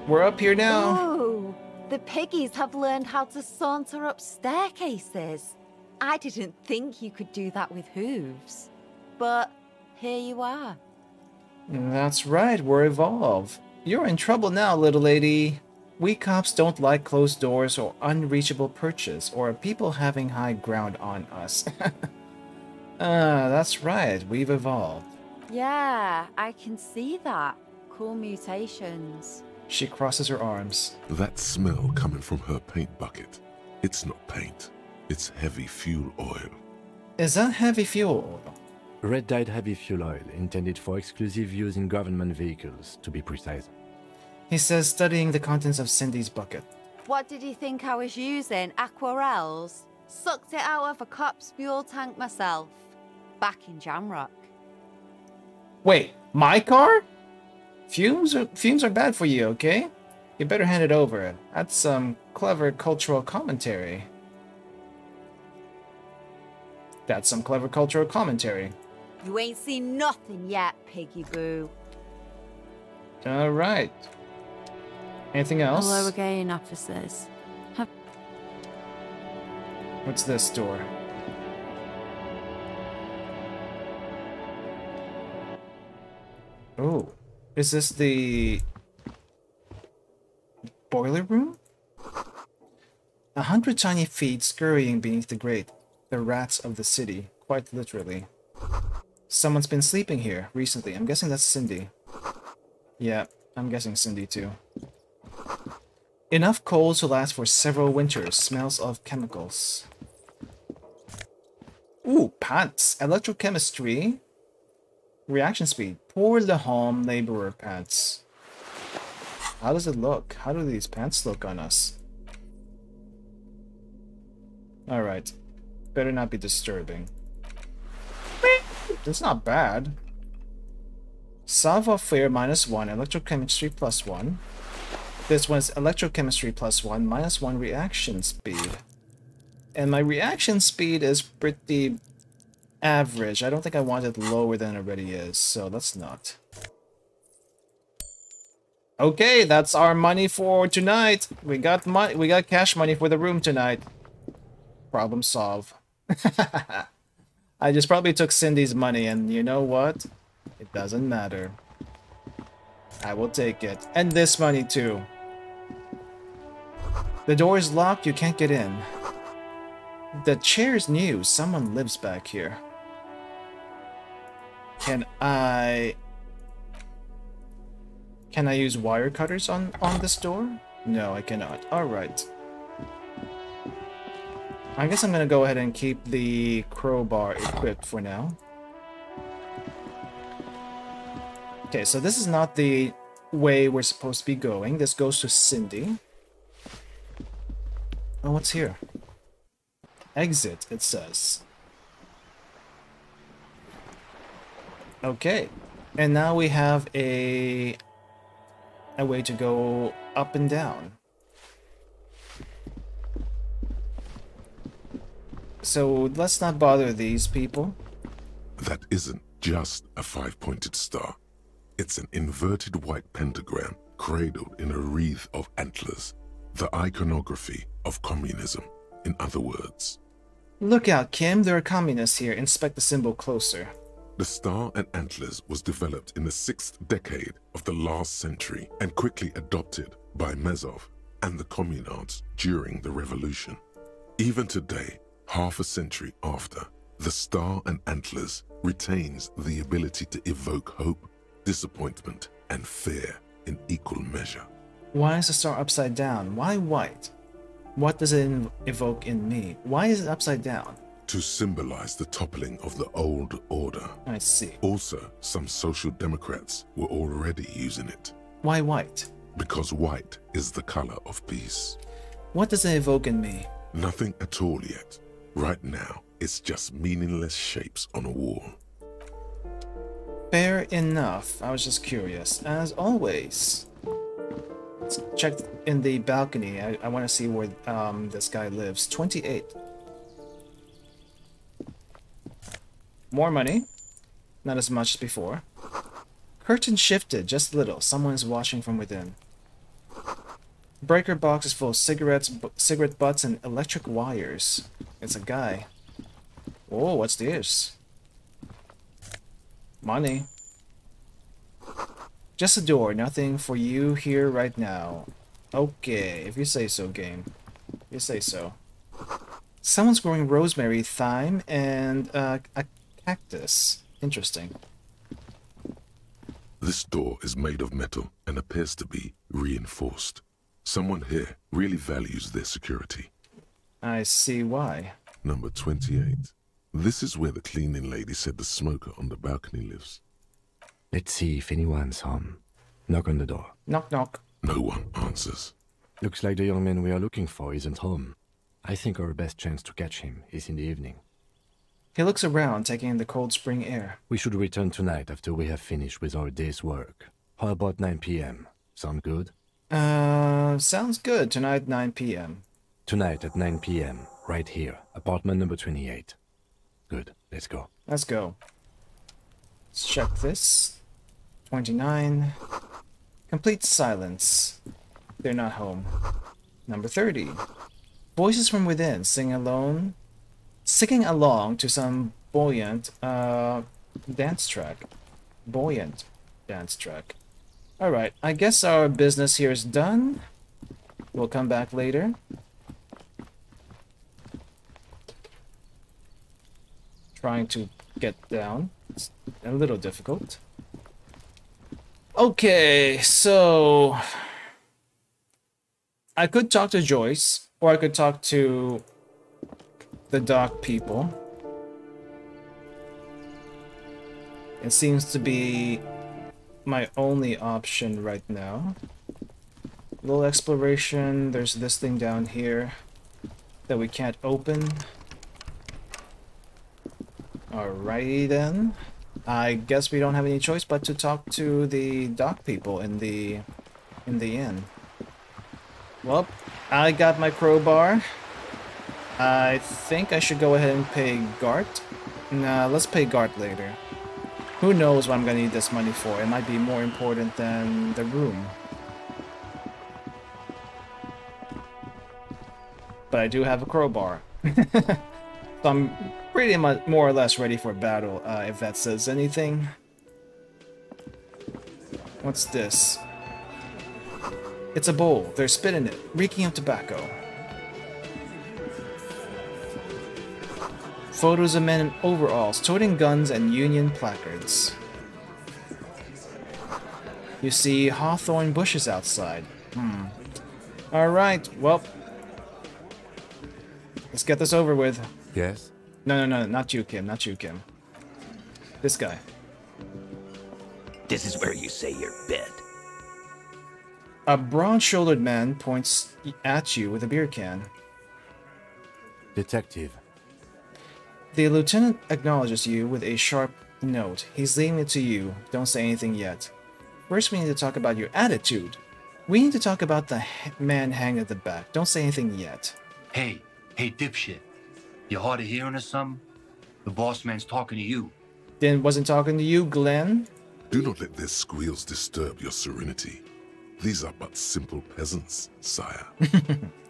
We're up here now. Oh, the piggies have learned how to saunter up staircases. I didn't think you could do that with hooves. But here you are. That's right, we're Evolve. You're in trouble now, little lady. We cops don't like closed doors or unreachable perches or people having high ground on us. Ah, that's right, we've evolved. Yeah, I can see that. Cool mutations. She crosses her arms. That smell coming from her paint bucket. It's not paint. It's heavy fuel oil. Is that heavy fuel? Oil? Red dyed heavy fuel oil intended for exclusive use in government vehicles, to be precise. He says studying the contents of Cindy's bucket. What did you think I was using? Aquarels? Sucked it out of a cop's fuel tank myself. Back in Jamrock. Wait, my car? Fumes are fumes are bad for you, okay? You better hand it over. That's some clever cultural commentary. That's some clever cultural commentary. You ain't seen nothing yet, Piggy Boo. All right. Anything else? Hello again, officers. Have What's this door? Oh, is this the boiler room? A hundred tiny feet scurrying beneath the grate, the rats of the city, quite literally. Someone's been sleeping here recently. I'm guessing that's Cindy. Yeah, I'm guessing Cindy too. Enough coal to last for several winters. Smells of chemicals. Ooh, pants. Electrochemistry. Reaction speed. Poor the home laborer pants. How does it look? How do these pants look on us? Alright. Better not be disturbing. That's not bad. Savoir-faire minus 1, electrochemistry plus 1. This one's electrochemistry plus 1, minus 1 reaction speed. And my reaction speed is pretty average. I don't think I want it lower than it already is, so let's not. Okay, that's our money for tonight. We got money. We got cash money for the room tonight. Problem solved. I just probably took Cindy's money, and you know what? It doesn't matter. I will take it. And this money too. The door is locked, you can't get in. The chair's new, someone lives back here. can I... Can I use wire cutters on, on this door? No, I cannot. Alright. I guess I'm gonna go ahead and keep the crowbar equipped for now. Okay, so this is not the way we're supposed to be going. This goes to Cindy. Oh, what's here? Exit, it says. Okay, and now we have a a way to go up and down. So let's not bother these people. That isn't just a five-pointed star. It's an inverted white pentagram cradled in a wreath of antlers. The iconography of communism, in other words. Look out, Kim. There are communists here. Inspect the symbol closer. The star and antlers was developed in the sixth decade of the last century and quickly adopted by Mazov and the communards during the revolution. Even today, half a century after, the star and antlers retains the ability to evoke hope, disappointment, and fear in equal measure. Why is the star upside down? Why white? What does it evoke in me? Why is it upside down? To symbolize the toppling of the old order. I see. Also, some social democrats were already using it. Why white? Because white is the color of peace. What does it evoke in me? Nothing at all yet. Right now, it's just meaningless shapes on a wall. Fair enough. I was just curious. As always. Let's check in the balcony. I, I want to see where um, this guy lives. 28. More money. Not as much as before. Curtain shifted just a little. Someone's watching from within. Breaker box is full of cigarettes, cigarette butts, and electric wires. It's a guy. Oh, what's this? Money. Just a door, nothing for you here right now. Okay, if you say so, game. You say so. Someone's growing rosemary, thyme, and uh, a cactus. Interesting. This door is made of metal and appears to be reinforced. Someone here really values their security. I see why. Number 28. This is where the cleaning lady said the smoker on the balcony lives. Let's see if anyone's home. Knock on the door. Knock, knock. No one answers. Looks like the young man we are looking for isn't home. I think our best chance to catch him is in the evening. He looks around, taking in the cold spring air. We should return tonight after we have finished with our day's work. How about 9 p.m.? Sound good? Uh, sounds good. Tonight, 9 p.m. Tonight at 9 p.m., right here, apartment number 28. Good, let's go. Let's go. Let's check this. 29. Complete silence. They're not home. Number 30. Voices from within sing alone, singing along to some buoyant uh, dance track. Buoyant dance track. Alright, I guess our business here is done. We'll come back later. Trying to get down. It's a little difficult. Okay, so... I could talk to Joyce, or I could talk to the dock people. It seems to be my only option right now. Little exploration, there's this thing down here that we can't open. Alrighty then. I guess we don't have any choice but to talk to the dock people in the in the inn. Well, I got my crowbar. I think I should go ahead and pay Garte. Nah, let's pay Garte later. Who knows what I'm gonna need this money for? It might be more important than the room. But I do have a crowbar. so I'm pretty much more or less ready for battle, uh, if that says anything. What's this? It's a bowl. There's spit in it, reeking of tobacco. Photos of men in overalls toting guns and Union placards. You see hawthorn bushes outside. Hmm. Alright, well. Let's get this over with. Yes? No, no, no, not you, Kim. Not you, Kim. This guy. This is where you say your bed. A broad-shouldered man points at you with a beer can. Detective. The lieutenant acknowledges you with a sharp note. He's leaving it to you. Don't say anything yet. First, we need to talk about your attitude. We need to talk about the man hanging at the back. Don't say anything yet. Hey, hey, dipshit. You hard of hearing or something? The boss man's talking to you. Then wasn't talking to you, Glenn? Do not let their squeals disturb your serenity. These are but simple peasants, sire.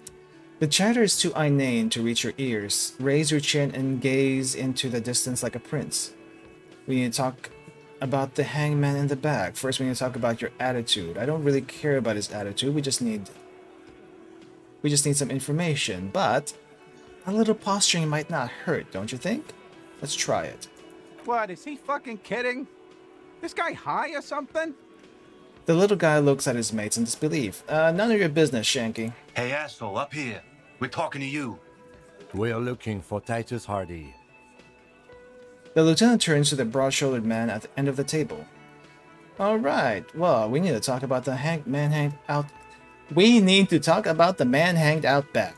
the chatter is too inane to reach your ears. Raise your chin and gaze into the distance like a prince. We need to talk about the hangman in the back. First, we need to talk about your attitude. I don't really care about his attitude. We just need... We just need some information, but a little posturing might not hurt, don't you think? Let's try it. What, is he fucking kidding? This guy high or something? The little guy looks at his mates in disbelief. Uh, none of your business, Shanky. Hey, asshole, up here. We're talking to you. We're looking for Titus Hardy. The lieutenant turns to the broad-shouldered man at the end of the table. All right. Well, we need to talk about the hang man hanged out. We need to talk about the man hanged out back.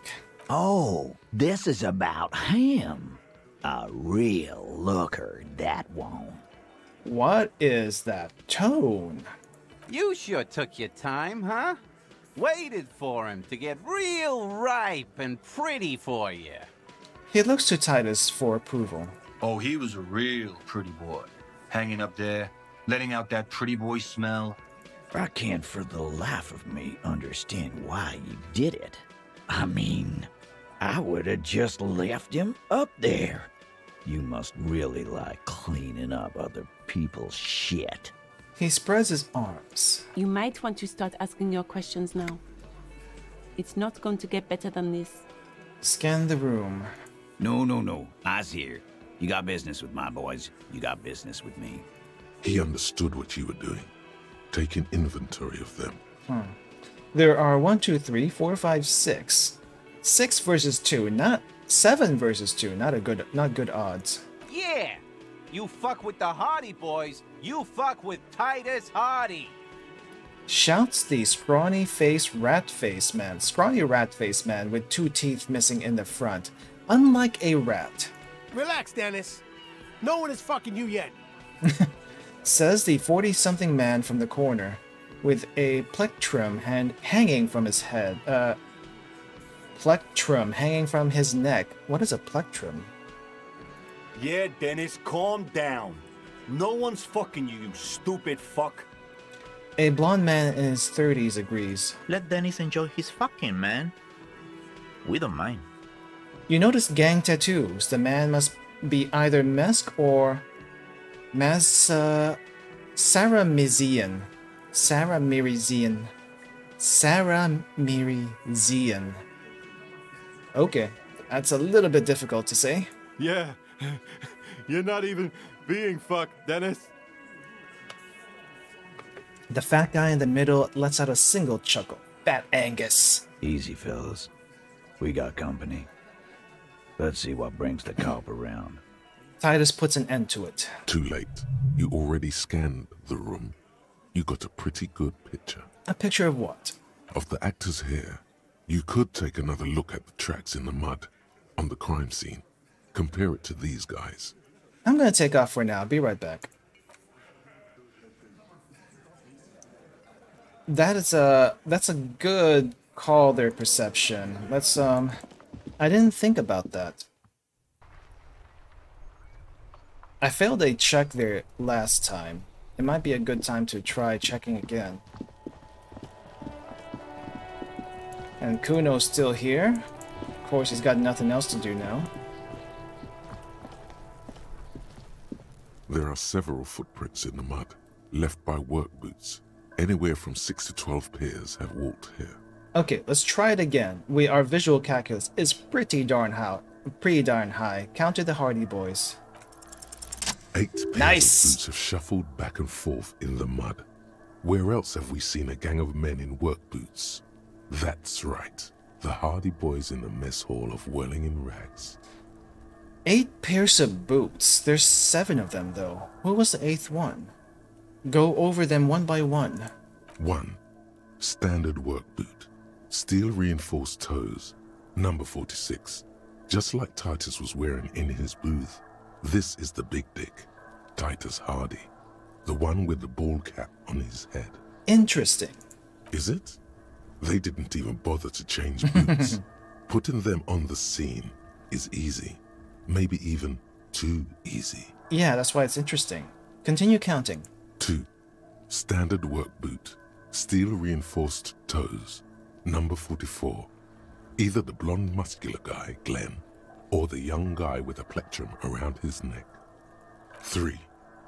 Oh, this is about him. A real looker, that one. What is that tone? You sure took your time, huh? Waited for him to get real ripe and pretty for you. He looks to Titus for approval. Oh, he was a real pretty boy. Hanging up there, letting out that pretty boy smell. I can't for the life of me understand why you did it. I mean, I would have just left him up there. You must really like cleaning up other people's shit. He spreads his arms. You might want to start asking your questions now. It's not going to get better than this. Scan the room. No, no, no. I's here. You got business with my boys. You got business with me. He understood what you were doing, taking inventory of them. Hmm. There are one, two, three, four, five, six. Six versus two, not seven versus two. Not a good, not good odds. Yeah, you fuck with the Hardy boys. You fuck with Titus Hardy. Shouts the scrawny face rat face man. Scrawny rat face man with two teeth missing in the front. Unlike a rat. Relax, Dennis. No one is fucking you yet. Says the 40 something man from the corner, with a plectrum hand hanging from his head. Uh, plectrum hanging from his neck. What is a plectrum? Yeah, Dennis, calm down. No one's fucking you, you stupid fuck. A blonde man in his 30s agrees. Let Dennis enjoy his fucking, man. We don't mind. You notice gang tattoos. The man must be either Mesque or Mas uh, Sarah Mizian. Sarah Mirizian. Sarah Mirizian. Okay, that's a little bit difficult to say. Yeah, you're not even being fucked, Dennis. The fat guy in the middle lets out a single chuckle. Fat Angus. Easy, fellas. We got company. Let's see what brings the cop around. Titus puts an end to it. Too late. You already scanned the room. You got a pretty good picture. A picture of what? Of the actor's here. You could take another look at the tracks in the mud on the crime scene. Compare it to these guys. I'm gonna take off for now. Be right back. That is a that's a good call their perception. Let's um I didn't think about that. I failed a check there last time. It might be a good time to try checking again. And Cuno's still here. Of course, he's got nothing else to do now. There are several footprints in the mud, left by work boots. Anywhere from 6 to 12 pairs have walked here. Okay, let's try it again. We Our visual calculus is pretty darn high. pretty darn high. Counted the Hardy Boys. Eight pairs Nice. of boots have shuffled back and forth in the mud. Where else have we seen a gang of men in work boots? That's right, the Hardy Boys in the mess hall of Whirling in Rags. Eight pairs of boots. There's seven of them, though. What was the eighth one? Go over them one by one. 1. Standard work boot. Steel reinforced toes. Number 46. Just like Titus was wearing in his booth. This is the big dick. Titus Hardy. The one with the ball cap on his head. Interesting. Is it? They didn't even bother to change boots. Putting them on the scene is easy. Maybe even too easy. Yeah, that's why it's interesting. Continue counting. 2. Standard work boot. Steel reinforced toes. Number 44. Either the blonde muscular guy, Glenn, or the young guy with a plectrum around his neck. 3.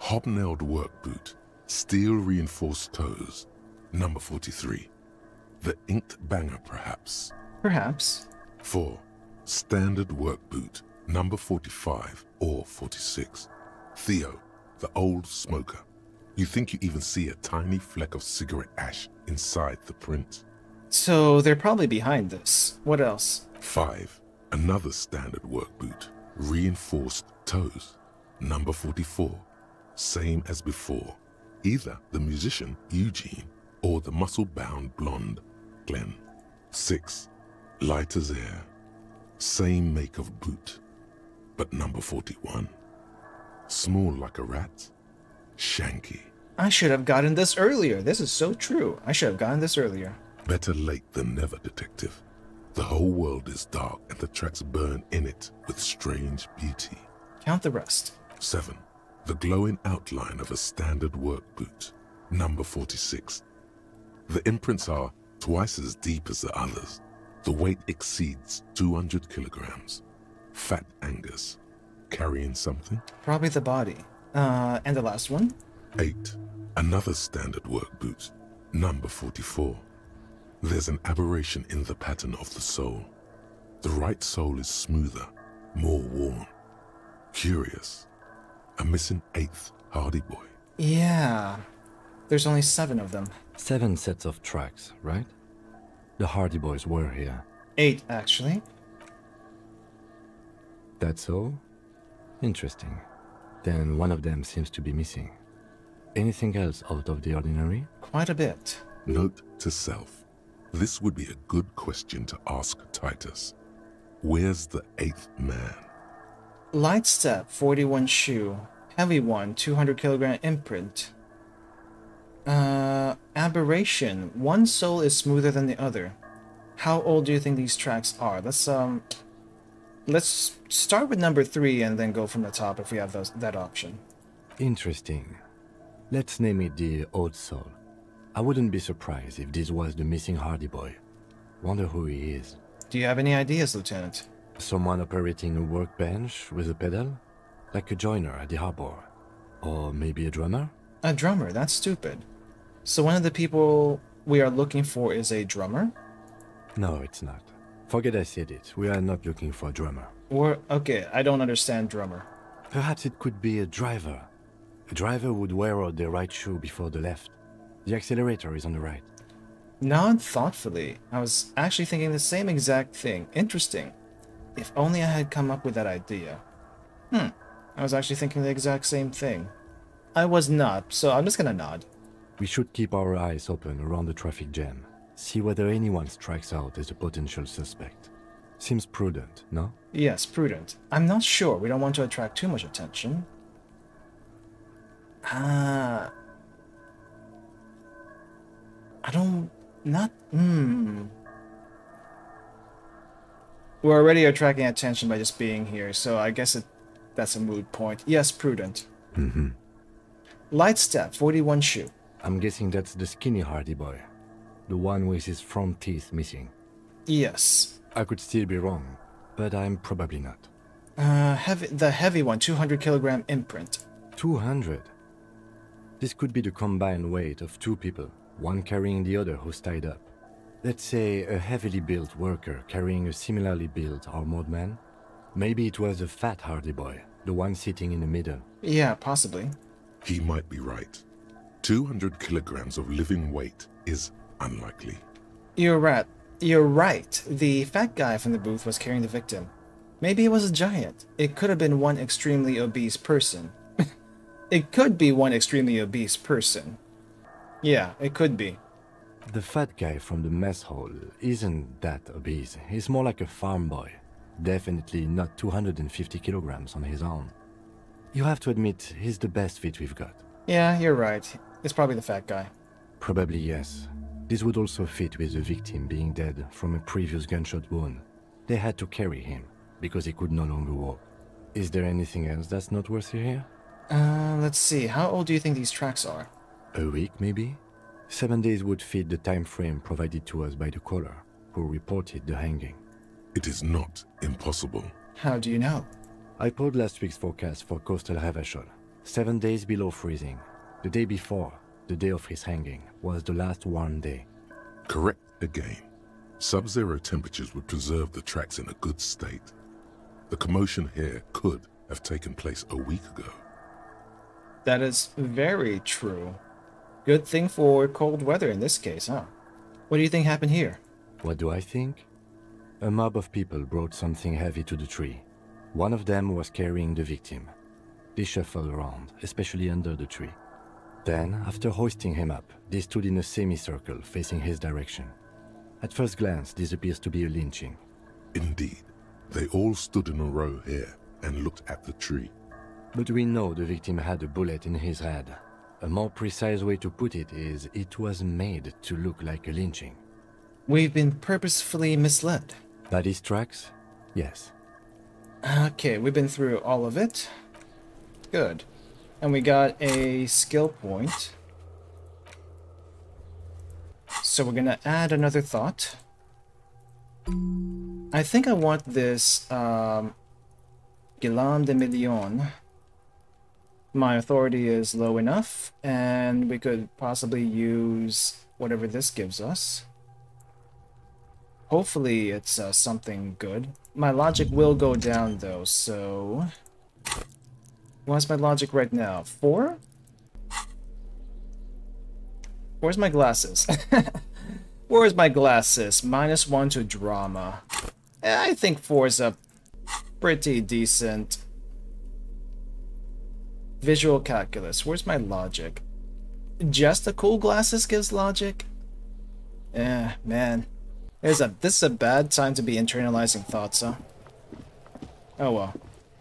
Hobnailed work boot. Steel reinforced toes. Number 43. The inked banger, perhaps. Perhaps. 4. Standard work boot. Number 45 or 46. Theo, the old smoker. You think you even see a tiny fleck of cigarette ash inside the print. So they're probably behind this. What else? 5. Another standard work boot. Reinforced toes. Number 44. Same as before. Either the musician, Eugene, or the muscle bound blonde, Glenn. 6. Light as air. Same make of boot. But number 41. Small like a rat. Shanky. I should have gotten this earlier. This is so true. I should have gotten this earlier. Better late than never, detective. The whole world is dark and the tracks burn in it with strange beauty. Count the rest. 7. The glowing outline of a standard work boot. Number 46. The imprints are twice as deep as the others. The weight exceeds 200 kilograms. Fat Angus. Carrying something? Probably the body. Uh, and the last one? 8. Another standard work boot. Number 44. There's an aberration in the pattern of the sole. The right sole is smoother, more worn. Curious. A missing eighth Hardy boy. Yeah. There's only seven of them. Seven sets of tracks, right? The Hardy Boys were here. Eight, actually. That's so? Interesting. Then one of them seems to be missing. Anything else out of the ordinary? Quite a bit. Note to self. This would be a good question to ask Titus. Where's the eighth man? Light step, 41 shoe. Heavy one, 200 kilogram imprint. Uh, aberration. One sole is smoother than the other. How old do you think these tracks are? Let's um, let's start with number three and then go from the top if we have those, that option. Interesting. Let's name it the Old Soul. I wouldn't be surprised if this was the missing Hardy boy. Wonder who he is. Do you have any ideas, Lieutenant? Someone operating a workbench with a pedal? Like a joiner at the harbor? Or maybe a drummer? A drummer. That's stupid. So one of the people we are looking for is a drummer. No, it's not. Forget I said it. We are not looking for a drummer. Or okay, I don't understand drummer. Perhaps it could be a driver. A driver would wear out the right shoe before the left. The accelerator is on the right. Nod thoughtfully. I was actually thinking the same exact thing. Interesting. If only I had come up with that idea. Hmm. I was actually thinking the exact same thing. I was not, so I'm just gonna nod. We should keep our eyes open around the traffic jam. See whether anyone strikes out as a potential suspect. Seems prudent, no? Yes, prudent. I'm not sure. We don't want to attract too much attention. Ah. I don't. Not. Hmm. We're already attracting attention by just being here, so I guess it, that's a moot point. Yes, prudent. Mm-hmm. Light step, 41 shoe. I'm guessing that's the skinny Hardy boy. The one with his front teeth missing. Yes. I could still be wrong, but I'm probably not. Uh, heavy, the heavy one, 200 kilogram imprint. 200? This could be the combined weight of two people, one carrying the other who's tied up. Let's say a heavily built worker carrying a similarly built armored man. Maybe it was a fat Hardy boy, the one sitting in the middle. Yeah, possibly. He might be right. 200 kilograms of living weight is unlikely. You're right. You're right. The fat guy from the booth was carrying the victim. Maybe it was a giant. It could have been one extremely obese person. it could be one extremely obese person. Yeah, it could be. The fat guy from the mess hall isn't that obese. He's more like a farm boy. Definitely not 250 kilograms on his own. You have to admit, he's the best fit we've got. Yeah, you're right. It's probably the fat guy. Probably yes. This would also fit with the victim being dead from a previous gunshot wound. They had to carry him, because he could no longer walk. Is there anything else that's noteworthy here? Uh, let's see. How old do you think these tracks are? A week, maybe? Seven days would fit the time frame provided to us by the caller, who reported the hanging. It is not impossible. How do you know? I pulled last week's forecast for coastal Revachol. Seven days below freezing. The day before, the day of his hanging, was the last warm day. Correct again. Sub-zero temperatures would preserve the tracks in a good state. The commotion here could have taken place a week ago. That is very true. Good thing for cold weather in this case, huh? What do you think happened here? What do I think? A mob of people brought something heavy to the tree. One of them was carrying the victim. They shuffled around, especially under the tree. Then, after hoisting him up, they stood in a semicircle facing his direction. At first glance, this appears to be a lynching. Indeed. They all stood in a row here and looked at the tree. But we know the victim had a bullet in his head. A more precise way to put it is it was made to look like a lynching. We've been purposefully misled. That is tracks? Yes. Okay, we've been through all of it. Good. And we got a skill point. So we're gonna add another thought. I think I want this um, Guillaume de Million. My authority is low enough, and we could possibly use whatever this gives us. Hopefully it's uh, something good. My logic will go down though, so... What's my logic right now? Four? Where's my glasses? Where's my glasses? Minus one to drama. I think four is a pretty decent visual calculus. Where's my logic? Just the cool glasses gives logic? Eh, man. There's a, this is a bad time to be internalizing thoughts, huh? Oh well.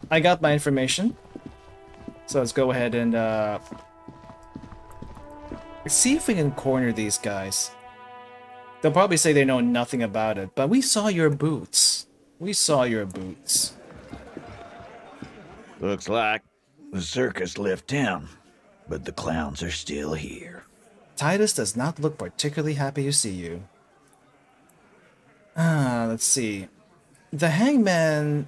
I got my information. So let's go ahead and uh, see if we can corner these guys. They'll probably say they know nothing about it, but we saw your boots. We saw your boots. Looks like the circus left town, but the clowns are still here. Titus does not look particularly happy to see you. Ah, let's see. The hangman...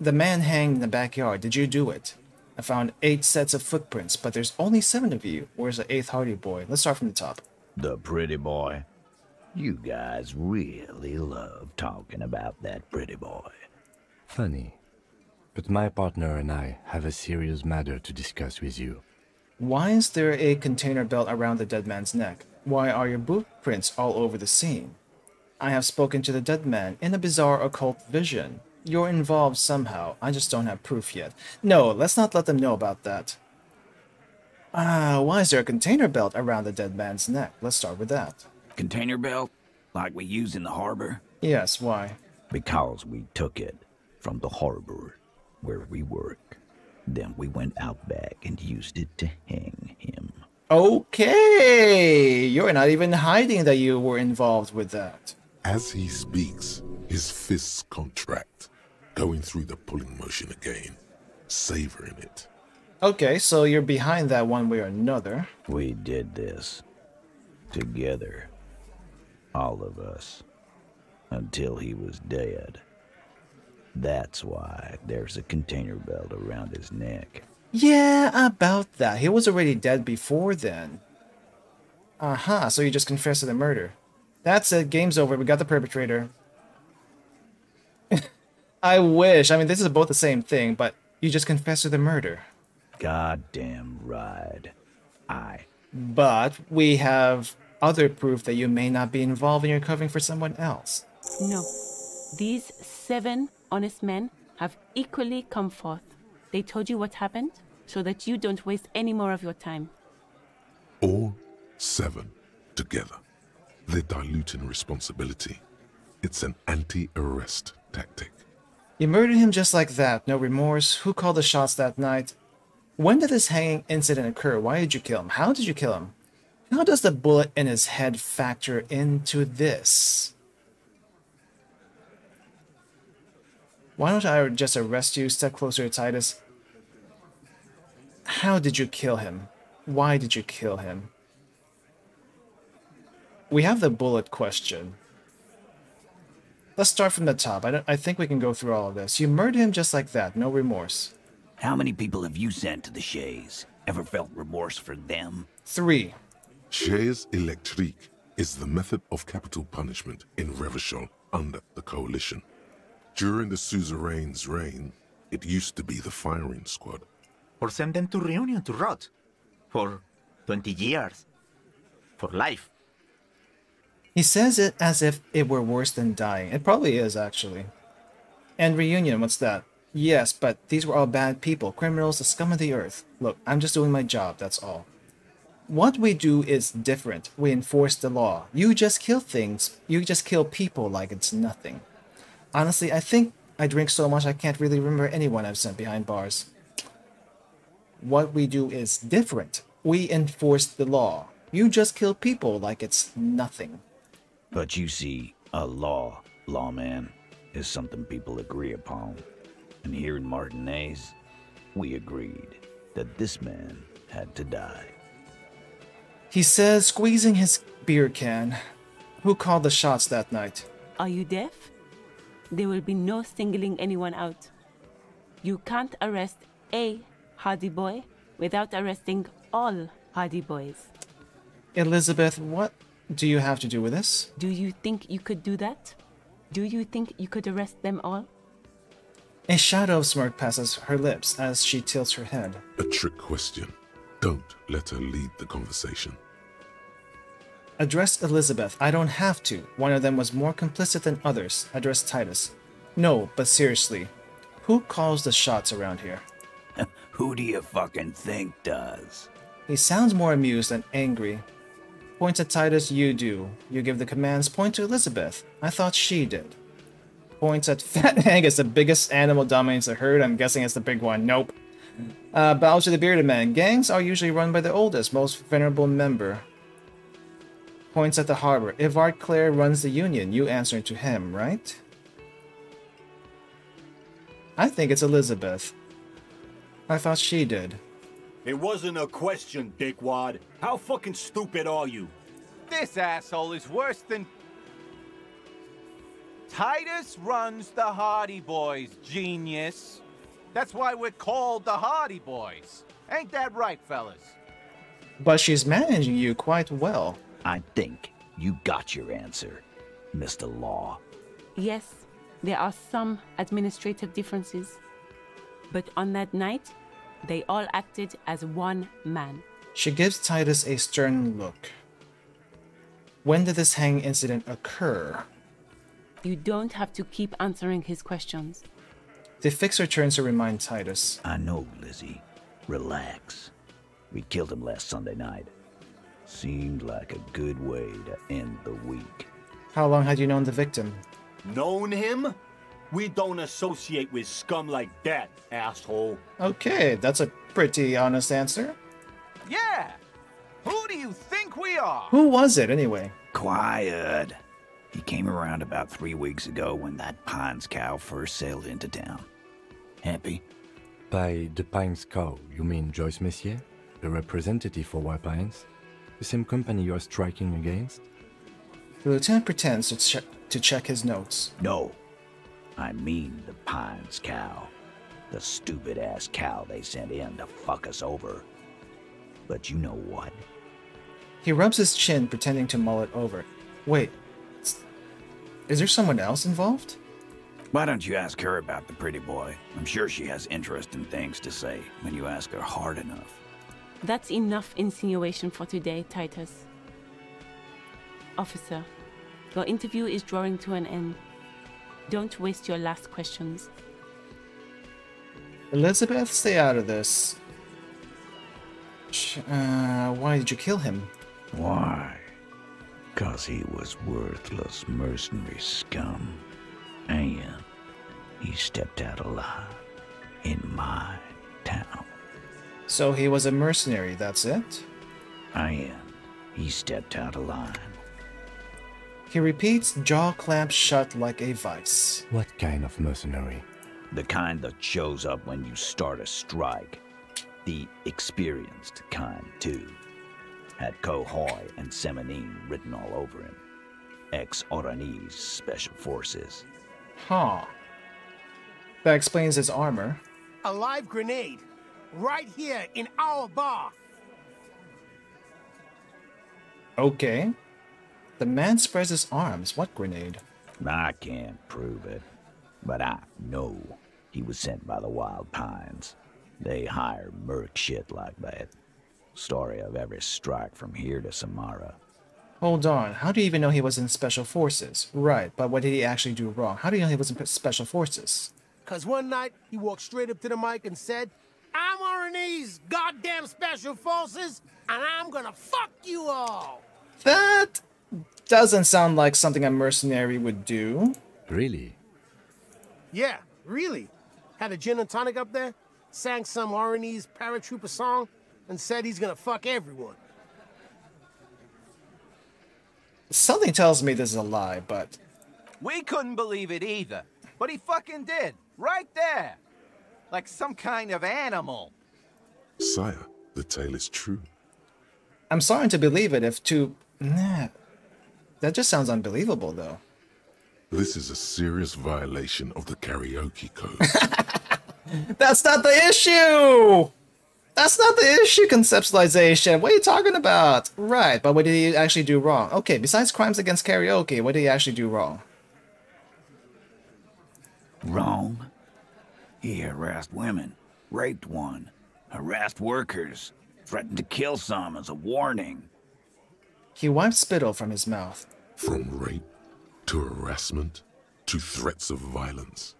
The man hanged in the backyard, did you do it? I found eight sets of footprints, but there's only seven of you. Where's the eighth Hardy boy? Let's start from the top. The pretty boy. You guys really love talking about that pretty boy. Funny. But my partner and I have a serious matter to discuss with you. Why is there a container belt around the dead man's neck? Why are your boot prints all over the scene? I have spoken to the dead man in a bizarre occult vision. You're involved somehow. I just don't have proof yet. No, let's not let them know about that. Ah, why is there a container belt around the dead man's neck? Let's start with that. Container belt? Like we use in the harbor? Yes, why? Because we took it from the harbor where we work. Then we went out back and used it to hang him. Okay! You're not even hiding that you were involved with that. As he speaks, his fists contract, going through the pulling motion again, savoring it. Okay, so you're behind that one way or another. We did this. Together. All of us. Until he was dead. That's why there's a container belt around his neck. Yeah, about that. He was already dead before then. Aha, uh -huh, so you just confessed to the murder. That's it, game's over. We got the perpetrator. I wish. I mean, this is both the same thing, but you just confessed to the murder. Goddamn right. I. But we have other proof that you may not be involved and you're covering for someone else. No. These seven honest men have equally come forth. They told you what happened so that you don't waste any more of your time. All seven together. They're diluting responsibility. It's an anti-arrest tactic. You murdered him just like that, no remorse. Who called the shots that night? When did this hanging incident occur? Why did you kill him? How did you kill him? How does the bullet in his head factor into this? Why don't I just arrest you? Step closer, to Titus. How did you kill him? Why did you kill him? We have the bullet question. Let's start from the top. I, I think we can go through all of this. You murdered him just like that, no remorse. How many people have you sent to the chaise? Ever felt remorse for them? Three. Chaise électrique is the method of capital punishment in Revachol under the coalition. During the suzerain's reign, it used to be the firing squad. Or send them to Reunion to rot. For 20 years. For life. He says it as if it were worse than dying. It probably is, actually. And reunion, what's that? Yes, but these were all bad people, criminals, the scum of the earth. Look, I'm just doing my job, that's all. What we do is different. We enforce the law. You just kill things. You just kill people like it's nothing. Honestly, I think I drink so much I can't really remember anyone I've sent behind bars. What we do is different. We enforce the law. You just kill people like it's nothing. But you see, a law, lawman, is something people agree upon. And here in Martinaise, we agreed that this man had to die. He says, squeezing his beer can. Who called the shots that night? Are you deaf? There will be no singling anyone out. You can't arrest a Hardy Boy without arresting all Hardy Boys. Elizabeth, what do you have to do with this? Do you think you could do that? Do you think you could arrest them all? A shadow of smirk passes her lips as she tilts her head. A trick question. Don't let her lead the conversation. Address Elizabeth. I don't have to. One of them was more complicit than others. Address Titus. No, but seriously. Who calls the shots around here? Who do you fucking think does? He sounds more amused than angry. Points at Titus, you do. You give the commands, point to Elizabeth. I thought she did. Points at Fat Angus, the biggest animal dominates the herd. I'm guessing it's the big one. Nope. Uh, to the bearded man. Gangs are usually run by the oldest, most venerable member. Points at the harbor. Evrart Claire runs the union. You answer to him, right? I think it's Elizabeth. I thought she did. It wasn't a question, dickwad. How fucking stupid are you? This asshole is worse than... Titus runs the Hardy Boys, genius. That's why we're called the Hardy Boys. Ain't that right, fellas? But she's managing you quite well. I think you got your answer, Mr. Law. Yes, there are some administrative differences. But on that night, they all acted as one man. She gives Titus a stern look. When did this hang incident occur? You don't have to keep answering his questions. The fixer turns to remind Titus. I know, Lizzie. Relax. We killed him last Sunday night. Seemed like a good way to end the week. How long had you known the victim? Known him? We don't associate with scum like that, asshole. Okay, that's a pretty honest answer. Yeah! Who do you think we are? Who was it, anyway? Quiet. He came around about three weeks ago when that Pines cow first sailed into town. Happy? By the Pines cow, you mean Joyce Messier? The representative for Wild Pines? The same company you're striking against? The lieutenant pretends to, ch- to check his notes. No. I mean the Pines cow. The stupid ass cow they sent in to fuck us over. But you know what? He rubs his chin, pretending to mull it over. Wait, is there someone else involved? Why don't you ask her about the pretty boy? I'm sure she has interesting things to say when you ask her hard enough. That's enough insinuation for today, Titus. Officer, your interview is drawing to an end. Don't waste your last questions. Elizabeth, stay out of this. Uh, why did you kill him? Why? Because he was worthless mercenary scum. And he stepped out alive in my town. So he was a mercenary, that's it? I am. he stepped out of line. He repeats, jaw clamped shut like a vice. What kind of mercenary? The kind that shows up when you start a strike. The experienced kind, too. Had Kohoi and Semenine written all over him. Ex-Oranese Special Forces. Huh. That explains his armor. A live grenade. Right here in our bar. Okay. The man spreads his arms. What grenade? I can't prove it, but I know he was sent by the Wild Pines. They hire merc shit like that. Story of every strike from here to Samara. Hold on. How do you even know he was in Special Forces? Right, but what did he actually do wrong? How do you know he was in Special Forces? Because one night, he walked straight up to the mic and said, I'm Oranese goddamn Special Forces, and I'm gonna fuck you all! That doesn't sound like something a mercenary would do. Really? Yeah, really. Had a gin and tonic up there, sang some Oranese paratrooper song, and said he's gonna fuck everyone. Something tells me this is a lie, but... We couldn't believe it either, but he fucking did. Right there. Like some kind of animal. Sire, the tale is true. I'm starting to believe it if to... Nah. That just sounds unbelievable, though. This is a serious violation of the karaoke code. That's not the issue! That's not the issue, conceptualization. What are you talking about? Right, but what did he actually do wrong? Okay, besides crimes against karaoke, what did he actually do wrong? Wrong? He harassed women, raped one, harassed workers, threatened to kill some as a warning. He wiped spittle from his mouth. From rape to harassment to threats of violence.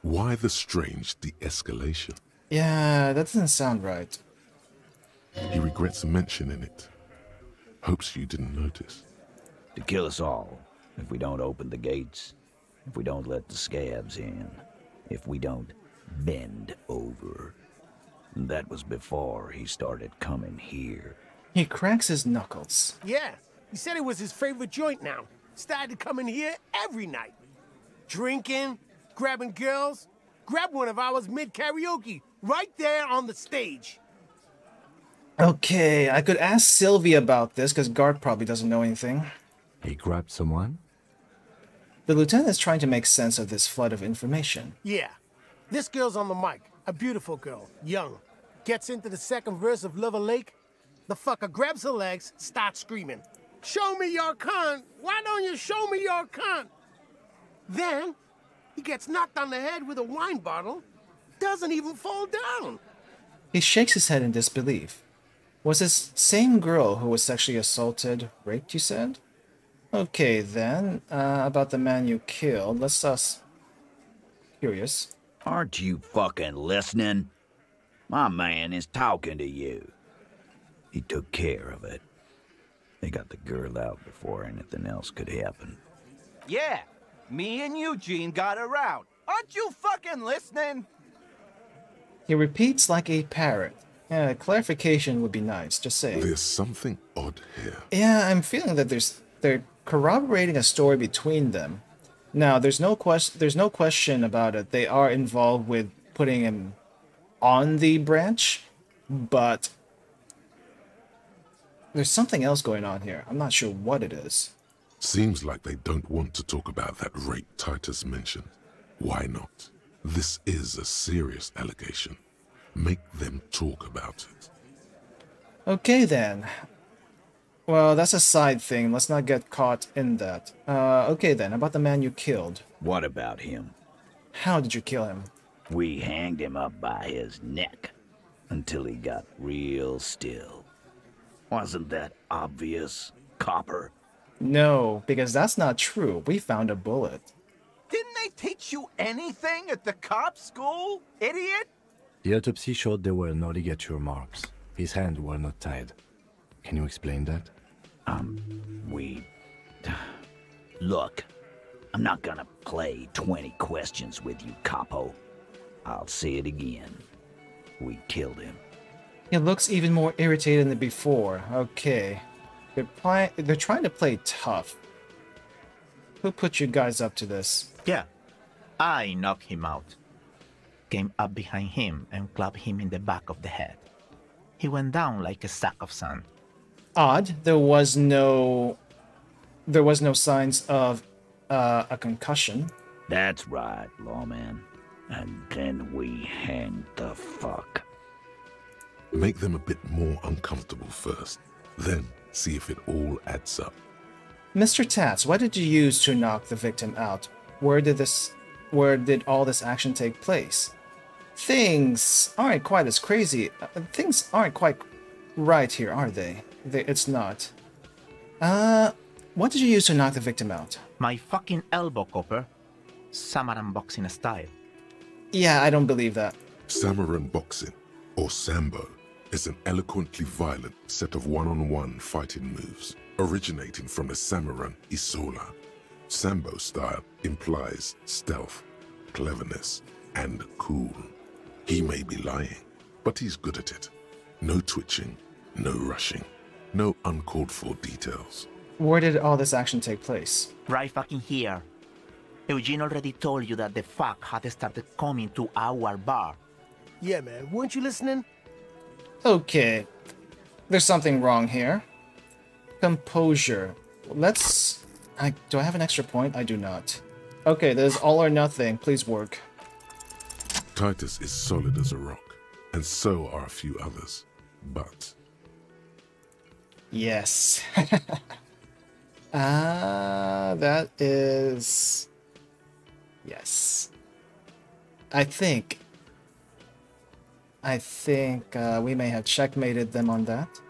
Why the strange de-escalation? Yeah, that doesn't sound right. He regrets mentioning it. Hopes you didn't notice. To kill us all, if we don't open the gates, if we don't let the scabs in, if we don't bend over. That was before he started coming here. He cracks his knuckles. Yeah, he said it was his favorite joint now. Started coming here every night. Drinking, grabbing girls. Grab one of ours mid karaoke, right there on the stage. Okay, I could ask Sylvie about this, because Garte probably doesn't know anything. He grabbed someone? The lieutenant is trying to make sense of this flood of information. Yeah. This girl's on the mic. A beautiful girl. Young. Gets into the second verse of Lover Lake. The fucker grabs her legs, starts screaming. Show me your cunt! Why don't you show me your cunt? Then, he gets knocked on the head with a wine bottle. Doesn't even fall down. He shakes his head in disbelief. Was this same girl who was sexually assaulted, raped, you said? Okay, then, uh, about the man you killed, let's us... Curious. Aren't you fucking listening? My man is talking to you. He took care of it. They got the girl out before anything else could happen. Yeah, me and Eugene got her out. Aren't you fucking listening? He repeats like a parrot. Yeah, clarification would be nice, just say. There's something odd here. Yeah, I'm feeling that there's they're corroborating a story between them. Now, there's no question there's no question about it. They are involved with putting him on the branch, but there's something else going on here. I'm not sure what it is. Seems like they don't want to talk about that rape Titus mentioned. Why not? This is a serious allegation. Make them talk about it. Okay then. Well, that's a side thing. Let's not get caught in that. Uh, okay then, about the man you killed. What about him? How did you kill him? We hanged him up by his neck until he got real still. Wasn't that obvious, Copper? No, because that's not true. We found a bullet. Didn't they teach you anything at the cop school, idiot? The autopsy showed there were no ligature marks. His hands were not tied. Can you explain that? Um, we. Look, I'm not gonna play 20 questions with you, Capo. I'll say it again. We killed him. He looks even more irritated than before. Okay. They're, they're trying to play tough. Who put you guys up to this? Yeah. I knocked him out. Came up behind him and clubbed him in the back of the head. He went down like a sack of sand. Odd. There was no. There was no signs of uh, a concussion. That's right, lawman. And then we hanged the fuck. Make them a bit more uncomfortable first, then see if it all adds up. Mr. Tats, what did you use to knock the victim out? Where did this where did all this action take place? Things aren't quite as crazy. uh, Things aren't quite right here, are they? they it's not. Uh, what did you use to knock the victim out? My fucking elbow, Copper. Samaran boxing style. Yeah, I don't believe that. Samaran boxing, or Sambo, is an eloquently violent set of one-on-one fighting moves originating from the Samaran Isola. Sambo style implies stealth, cleverness, and cool. He may be lying, but he's good at it. No twitching, no rushing, no uncalled for details. Where did all this action take place? Right fucking here. Eugene already told you that the fuck had started coming to our bar. Yeah, man. Weren't you listening? Okay. There's something wrong here. Composure. Let's... I, do I have an extra point? I do not. Okay, there's all or nothing. Please work. Titus is solid as a rock, and so are a few others. But Yes. Ah, that is... Yes. I think... I think uh, we may have checkmated them on that.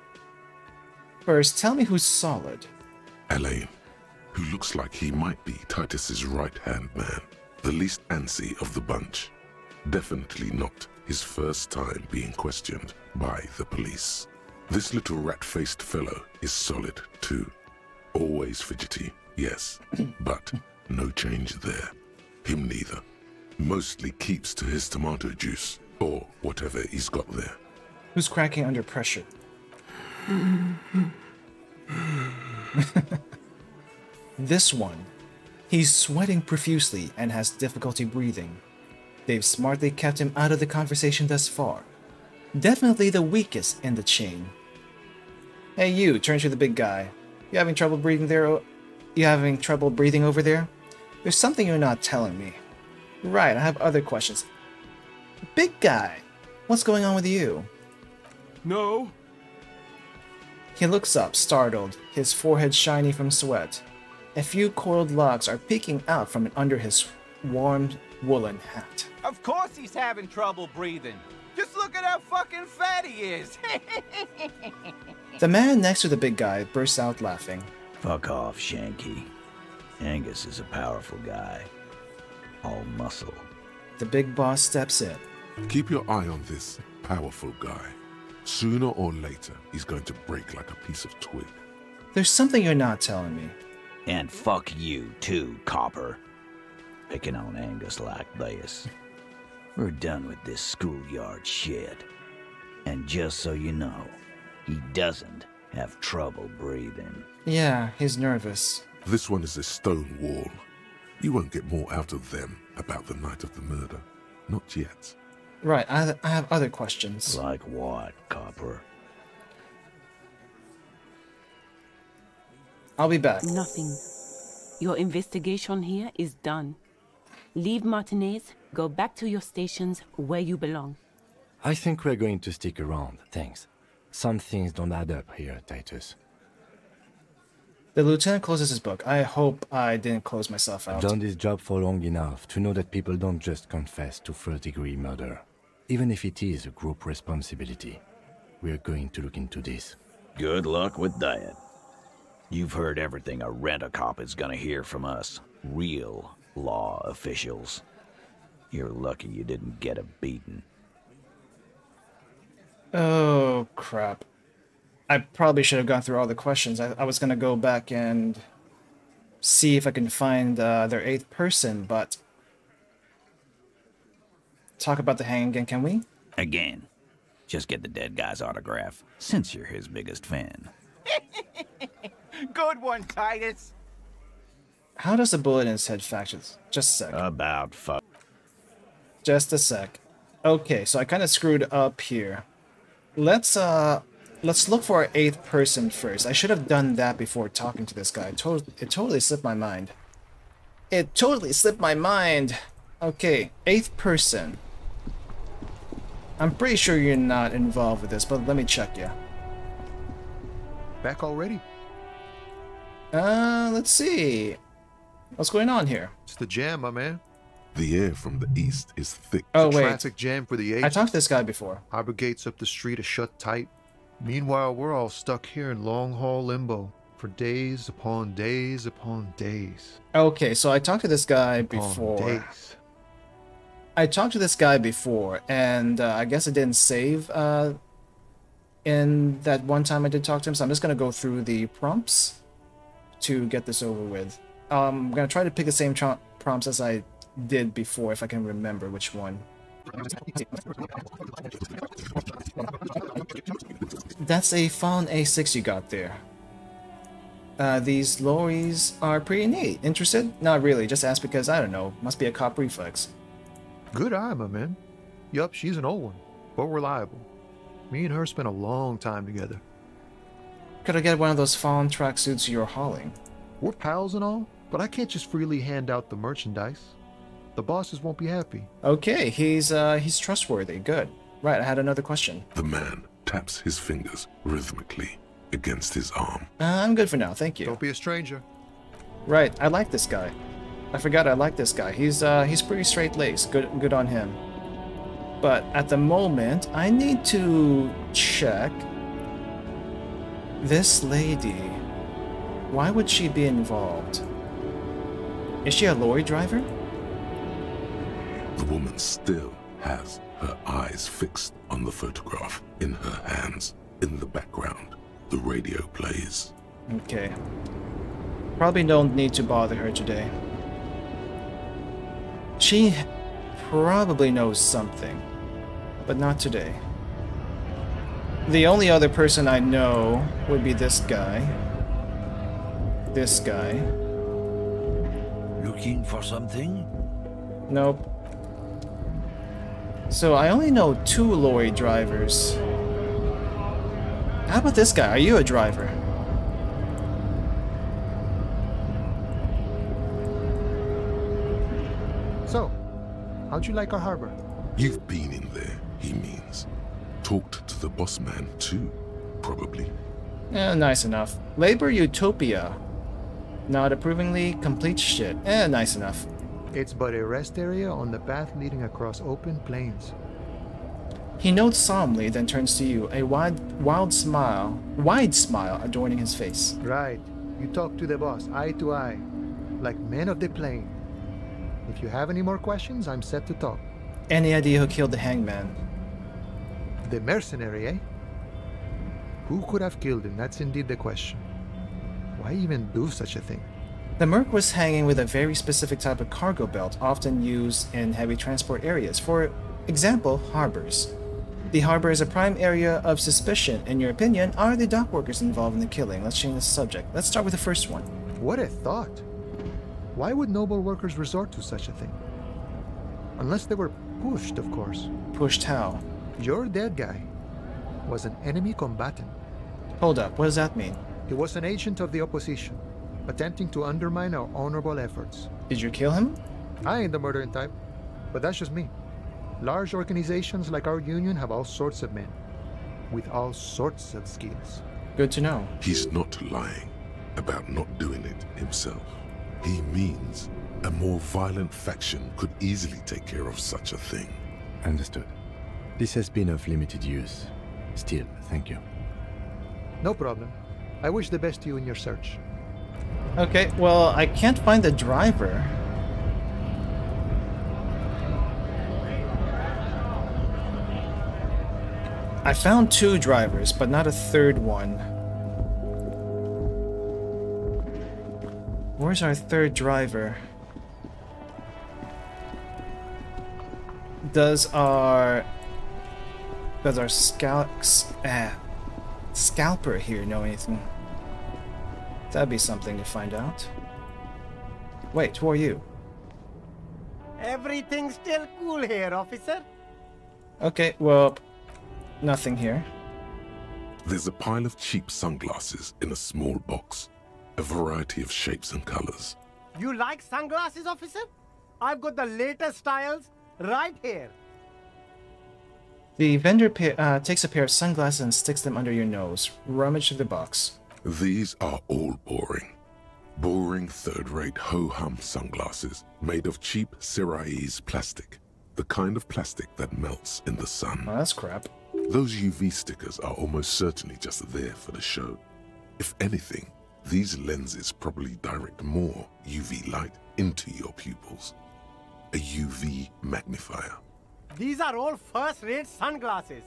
First, tell me who's solid. Elaine, who looks like he might be Titus's right-hand man, the least antsy of the bunch. Definitely not his first time being questioned by the police. This little rat-faced fellow is solid too. Always fidgety, yes, but no change there. Him neither. Mostly keeps to his tomato juice, or whatever he's got there. Who's cracking under pressure? This one. He's sweating profusely and has difficulty breathing. They've smartly kept him out of the conversation thus far. Definitely the weakest in the chain. Hey you, turn to the big guy. You having trouble breathing there? You having trouble breathing over there? There's something you're not telling me. Right, I have other questions. Big guy, what's going on with you? No. He looks up, startled, his forehead shiny from sweat. A few coiled locks are peeking out from under his warm woolen hat. Of course he's having trouble breathing. Just look at how fucking fat he is. The man next to the big guy bursts out laughing. Fuck off, Shanky. Angus is a powerful guy. All muscle. The big boss steps in. Keep your eye on this powerful guy. Sooner or later, he's going to break like a piece of twig. There's something you're not telling me. And fuck you, too, Copper. Picking on Angus like this. We're done with this schoolyard shit. And just so you know, he doesn't have trouble breathing. Yeah, he's nervous. This one is a stone wall. You won't get more out of them about the night of the murder. Not yet. Right, I, I have other questions. Like what, Copper? I'll be back. Nothing. Your investigation here is done. Leave Martinaise, go back to your stations where you belong. I think we're going to stick around, thanks. Some things don't add up here, Titus. The lieutenant closes his book. I hope I didn't close myself out. I've done this job for long enough to know that people don't just confess to first degree murder, even if it is a group responsibility. We are going to look into this. Good luck with that. You've heard everything a rent-a-cop is gonna hear from us. Real law officials. You're lucky you didn't get a beating. Oh, crap. I probably should have gone through all the questions. I, I was going to go back and see if I can find uh, their eighth person, but... Talk about the hang again, can we? Again, just get the dead guy's autograph, since you're his biggest fan. Good one, Titus. How does a bullet in his head factors? Just a sec. About fuck. Just a sec. Okay, so I kind of screwed up here. Let's uh, let's look for our eighth person first. I should have done that before talking to this guy. It, to it totally slipped my mind. It totally slipped my mind. Okay, eighth person. I'm pretty sure you're not involved with this, but let me check you. Back already? Uh, let's see. What's going on here? It's the jam, my man. The air from the east is thick. Oh, the wait. Traffic jam for the I talked to this guy before. Harbor gates up the street are shut tight. Meanwhile, we're all stuck here in long haul limbo for days upon days upon days. Okay, so I talked to this guy Upon before. days. I talked to this guy before, and uh, I guess I didn't save uh, in that one time I did talk to him, so I'm just going to go through the prompts to get this over with. Um, I'm going to try to pick the same prompts as I did before, if I can remember which one. That's a Fallen A6 you got there. Uh, these lorries are pretty neat. Interested? Not really, just asked because, I don't know, must be a cop reflex. Good eye, my man. Yup, she's an old one, but reliable. Me and her spent a long time together. Could I get one of those FALN tracksuits you're hauling? We're pals and all, but I can't just freely hand out the merchandise. The bosses won't be happy. Okay, he's uh he's trustworthy. Good. Right, I had another question. The man taps his fingers rhythmically against his arm. Uh, I'm good for now, thank you. Don't be a stranger. Right, I like this guy. I forgot I like this guy. He's uh he's pretty straight laced. Good good on him. But at the moment, I need to check this lady. Why would she be involved? Is she a lorry driver? The woman still has her eyes fixed on the photograph in her hands. In the background, the radio plays. Okay. Probably don't need to bother her today. She probably knows something, but not today. The only other person I know would be this guy. This guy. Looking for something? Nope. So I only know two lorry drivers. How about this guy? Are you a driver? So, how'd you like our harbor? You've been in there, he means. Talked to the boss man too, probably. Eh, nice enough. Labor Utopia. Not approvingly complete shit. Eh, nice enough. It's but a rest area on the path leading across open plains. He notes solemnly, then turns to you, a wide, wild smile, wide smile adorning his face. Right. You talk to the boss, eye to eye, like men of the plain. If you have any more questions, I'm set to talk. Any idea who killed the hangman? The mercenary, eh? Who could have killed him? That's indeed the question. Why even do such a thing? The Merc was hanging with a very specific type of cargo belt, often used in heavy transport areas, for example, harbors. The harbor is a prime area of suspicion. In your opinion, are the dock workers involved in the killing? Let's change the subject. Let's start with the first one. What a thought! Why would noble workers resort to such a thing? Unless they were pushed, of course. Pushed how? Your dead guy was an enemy combatant. Hold up, what does that mean? He was an agent of the opposition, attempting to undermine our honorable efforts. Did you kill him? I ain't the murdering type, but that's just me. Large organizations like our union have all sorts of men, with all sorts of skills. Good to know. He's not lying. about not doing it himself. He means a more violent faction could easily take care of such a thing. Understood. This has been of limited use. Still, thank you. No problem. I wish the best to you in your search. Okay, well, I can't find the driver. I found two drivers, but not a third one. Where's our third driver? Does our does our scout uh, scalper here know anything? That'd be something to find out. Wait, who are you? Everything's still cool here, officer. Okay, well, nothing here. There's a pile of cheap sunglasses in a small box, a variety of shapes and colors. You like sunglasses, officer? I've got the latest styles right here. The vendor uh, takes a pair of sunglasses and sticks them under your nose. Rummage through the box. These are all boring. Boring third-rate ho-hum sunglasses made of cheap Syrahese plastic. The kind of plastic that melts in the sun. Oh, that's crap. Those UV stickers are almost certainly just there for the show. If anything, these lenses probably direct more UV light into your pupils. A UV magnifier. These are all first-rate sunglasses.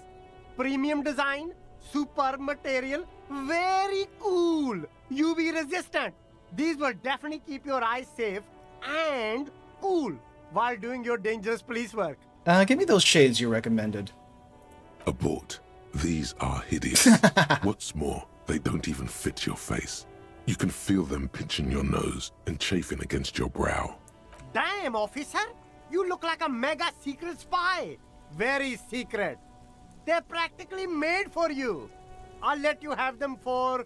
Premium design, superb material, very cool, UV resistant. These will definitely keep your eyes safe and cool while doing your dangerous police work. Uh, give me those shades you recommended. Abort. These are hideous. What's more, they don't even fit your face. You can feel them pinching your nose and chafing against your brow. Damn, officer! You look like a mega secret spy. Very secret. They're practically made for you. I'll let you have them for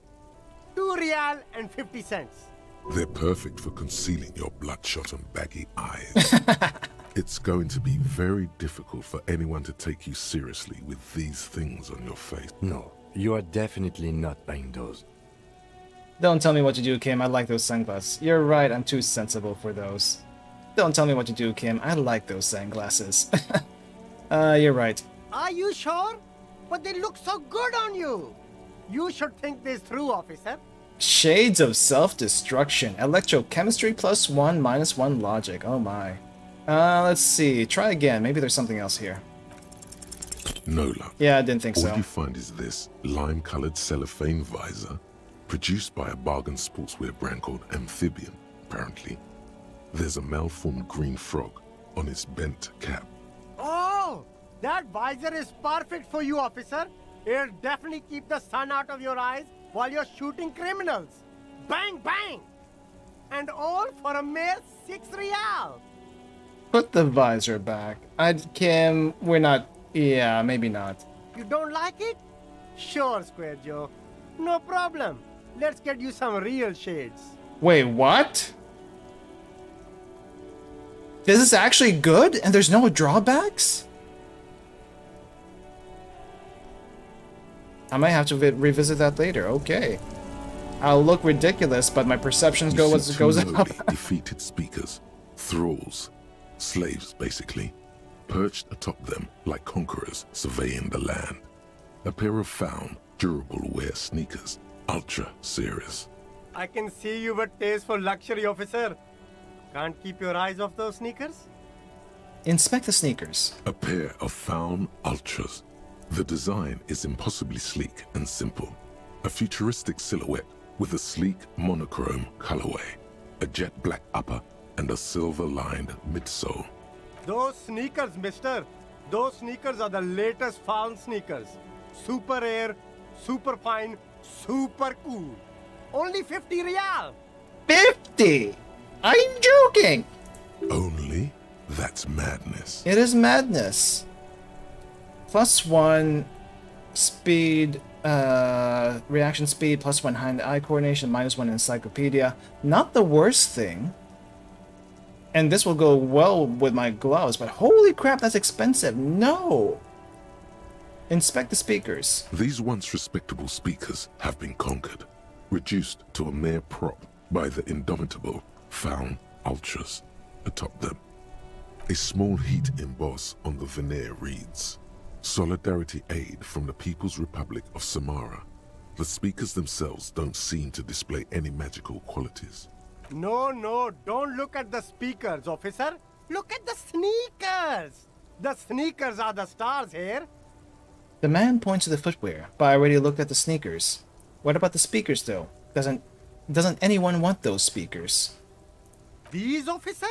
two real and fifty cents. They're perfect for concealing your bloodshot and baggy eyes. it's going to be very difficult for anyone to take you seriously with these things on your face. No, you are definitely not buying those. Don't tell me what to do, Kim. I like those sunglasses. You're right, I'm too sensible for those. Don't tell me what to do, Kim. I like those sunglasses. uh, you're right. Are you sure? But they look so good on you. You should think this through, officer. Shades of self-destruction. Electrochemistry plus one, minus one logic. Oh my. Uh, let's see. Try again. Maybe there's something else here. No luck. Yeah, I didn't think All so. you find is this lime-colored cellophane visor, produced by a bargain sportswear brand called Amphibian, apparently. There's a malformed green frog on its bent cap. Oh, that visor is perfect for you, officer. It'll definitely keep the sun out of your eyes while you're shooting criminals. Bang, bang! And all for a mere six real. Put the visor back. I, Kim, we're not. Yeah, maybe not. You don't like it? Sure, Square Joe. No problem. Let's get you some real shades. Wait, what? This is actually good and there's no drawbacks? I might have to vi- revisit that later. Okay. I'll look ridiculous, but my perceptions go You as see it two goes up. defeated speakers, thralls, slaves basically, perched atop them like conquerors surveying the land. A pair of FALN, durable wear sneakers, ultra serious. I can see you with taste for luxury, officer. Can't keep your eyes off those sneakers? Inspect the sneakers. A pair of FALN ultras. The design is impossibly sleek and simple. A futuristic silhouette with a sleek monochrome colorway, a jet black upper, and a silver lined midsole. Those sneakers, mister. Those sneakers are the latest FALN sneakers. Super air, super fine, super cool. Only 50 real. 50! I'm joking? Only? That's madness. It is madness. Plus one speed, uh, reaction speed, plus one hand-eye coordination, minus one encyclopedia. Not the worst thing. And this will go well with my gloves, but holy crap, that's expensive. No! Inspect the speakers. These once respectable speakers have been conquered. reduced to a mere prop by the indomitable FALN Ultras atop them. A small heat emboss on the veneer reads, Solidarity Aid from the People's Republic of Samara. The speakers themselves don't seem to display any magical qualities. No, no, don't look at the speakers, officer. Look at the sneakers. The sneakers are the stars here. The man points to the footwear, but I already looked at the sneakers. What about the speakers, though? Doesn't doesn't anyone want those speakers? These, officer?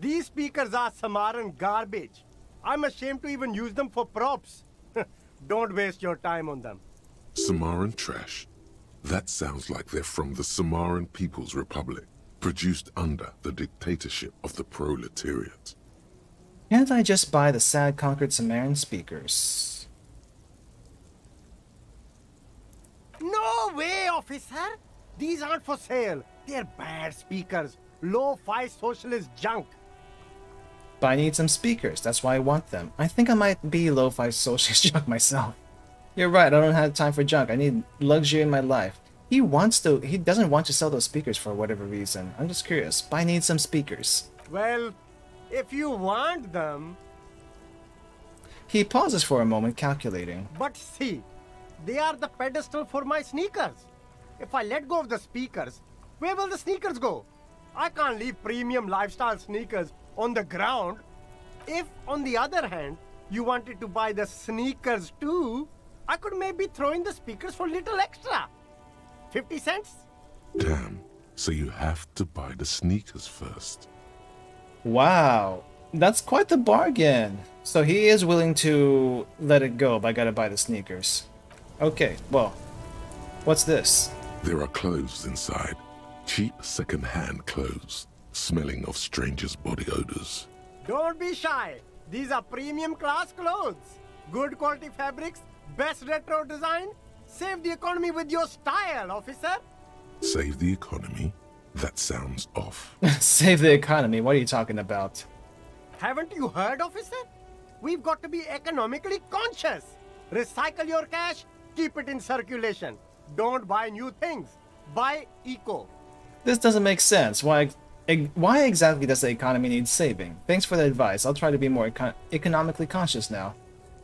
These speakers are Samaran garbage. I'm ashamed to even use them for props. Don't waste your time on them. Samaran trash? That sounds like they're from the Samaran People's Republic, produced under the dictatorship of the proletariat. Can't I just buy the sad conquered Samaran speakers? No way, officer! These aren't for sale. They're bad speakers. Low-fi socialist junk. But I need some speakers, that's why I want them. I think I might be lo-fi socialist junk myself. You're right, I don't have time for junk. I need luxury in my life. He wants to, he doesn't want to sell those speakers for whatever reason. I'm just curious, but I need some speakers. Well, if you want them... He pauses for a moment, calculating. But see, they are the pedestal for my sneakers. If I let go of the speakers, where will the sneakers go? I can't leave premium lifestyle sneakers on the ground. If, on the other hand, you wanted to buy the sneakers too, I could maybe throw in the speakers for little extra. 50 cents? Damn, so you have to buy the sneakers first. Wow, that's quite the bargain. So he is willing to let it go, but I gotta buy the sneakers. Okay, well, what's this? There are clothes inside. Cheap second-hand clothes, smelling of strangers' body odors. Don't be shy. These are premium class clothes. Good quality fabrics, best retro design. Save the economy with your style, officer. Save the economy? That sounds off. Save the economy? What are you talking about? Haven't you heard, officer? We've got to be economically conscious. Recycle your cash, keep it in circulation. Don't buy new things. Buy eco. This doesn't make sense. Why why exactly does the economy need saving? Thanks for the advice. I'll try to be more econ economically conscious now.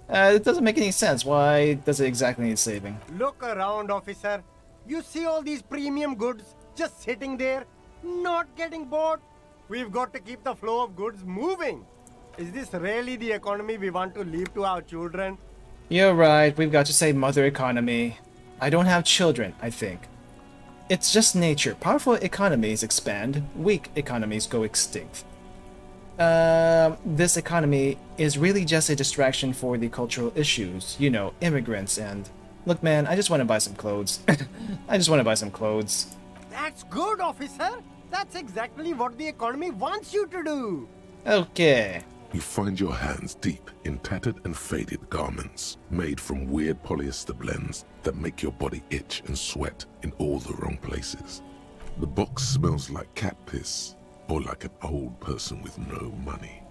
Uh, it doesn't make any sense. Why does it exactly need saving? Look around, officer. You see all these premium goods just sitting there, not getting bought? We've got to keep the flow of goods moving. Is this really the economy we want to leave to our children? You're right. We've got to save mother economy. I don't have children, I think. It's just nature. Powerful economies expand, weak economies go extinct. Uh, this economy is really just a distraction for the cultural issues, you know, immigrants and... Look man, I just want to buy some clothes. I just want to buy some clothes. That's good, officer! That's exactly what the economy wants you to do! Okay. You find your hands deep in tattered and faded garments made from weird polyester blends that make your body itch and sweat in all the wrong places. The box smells like cat piss or like an old person with no money.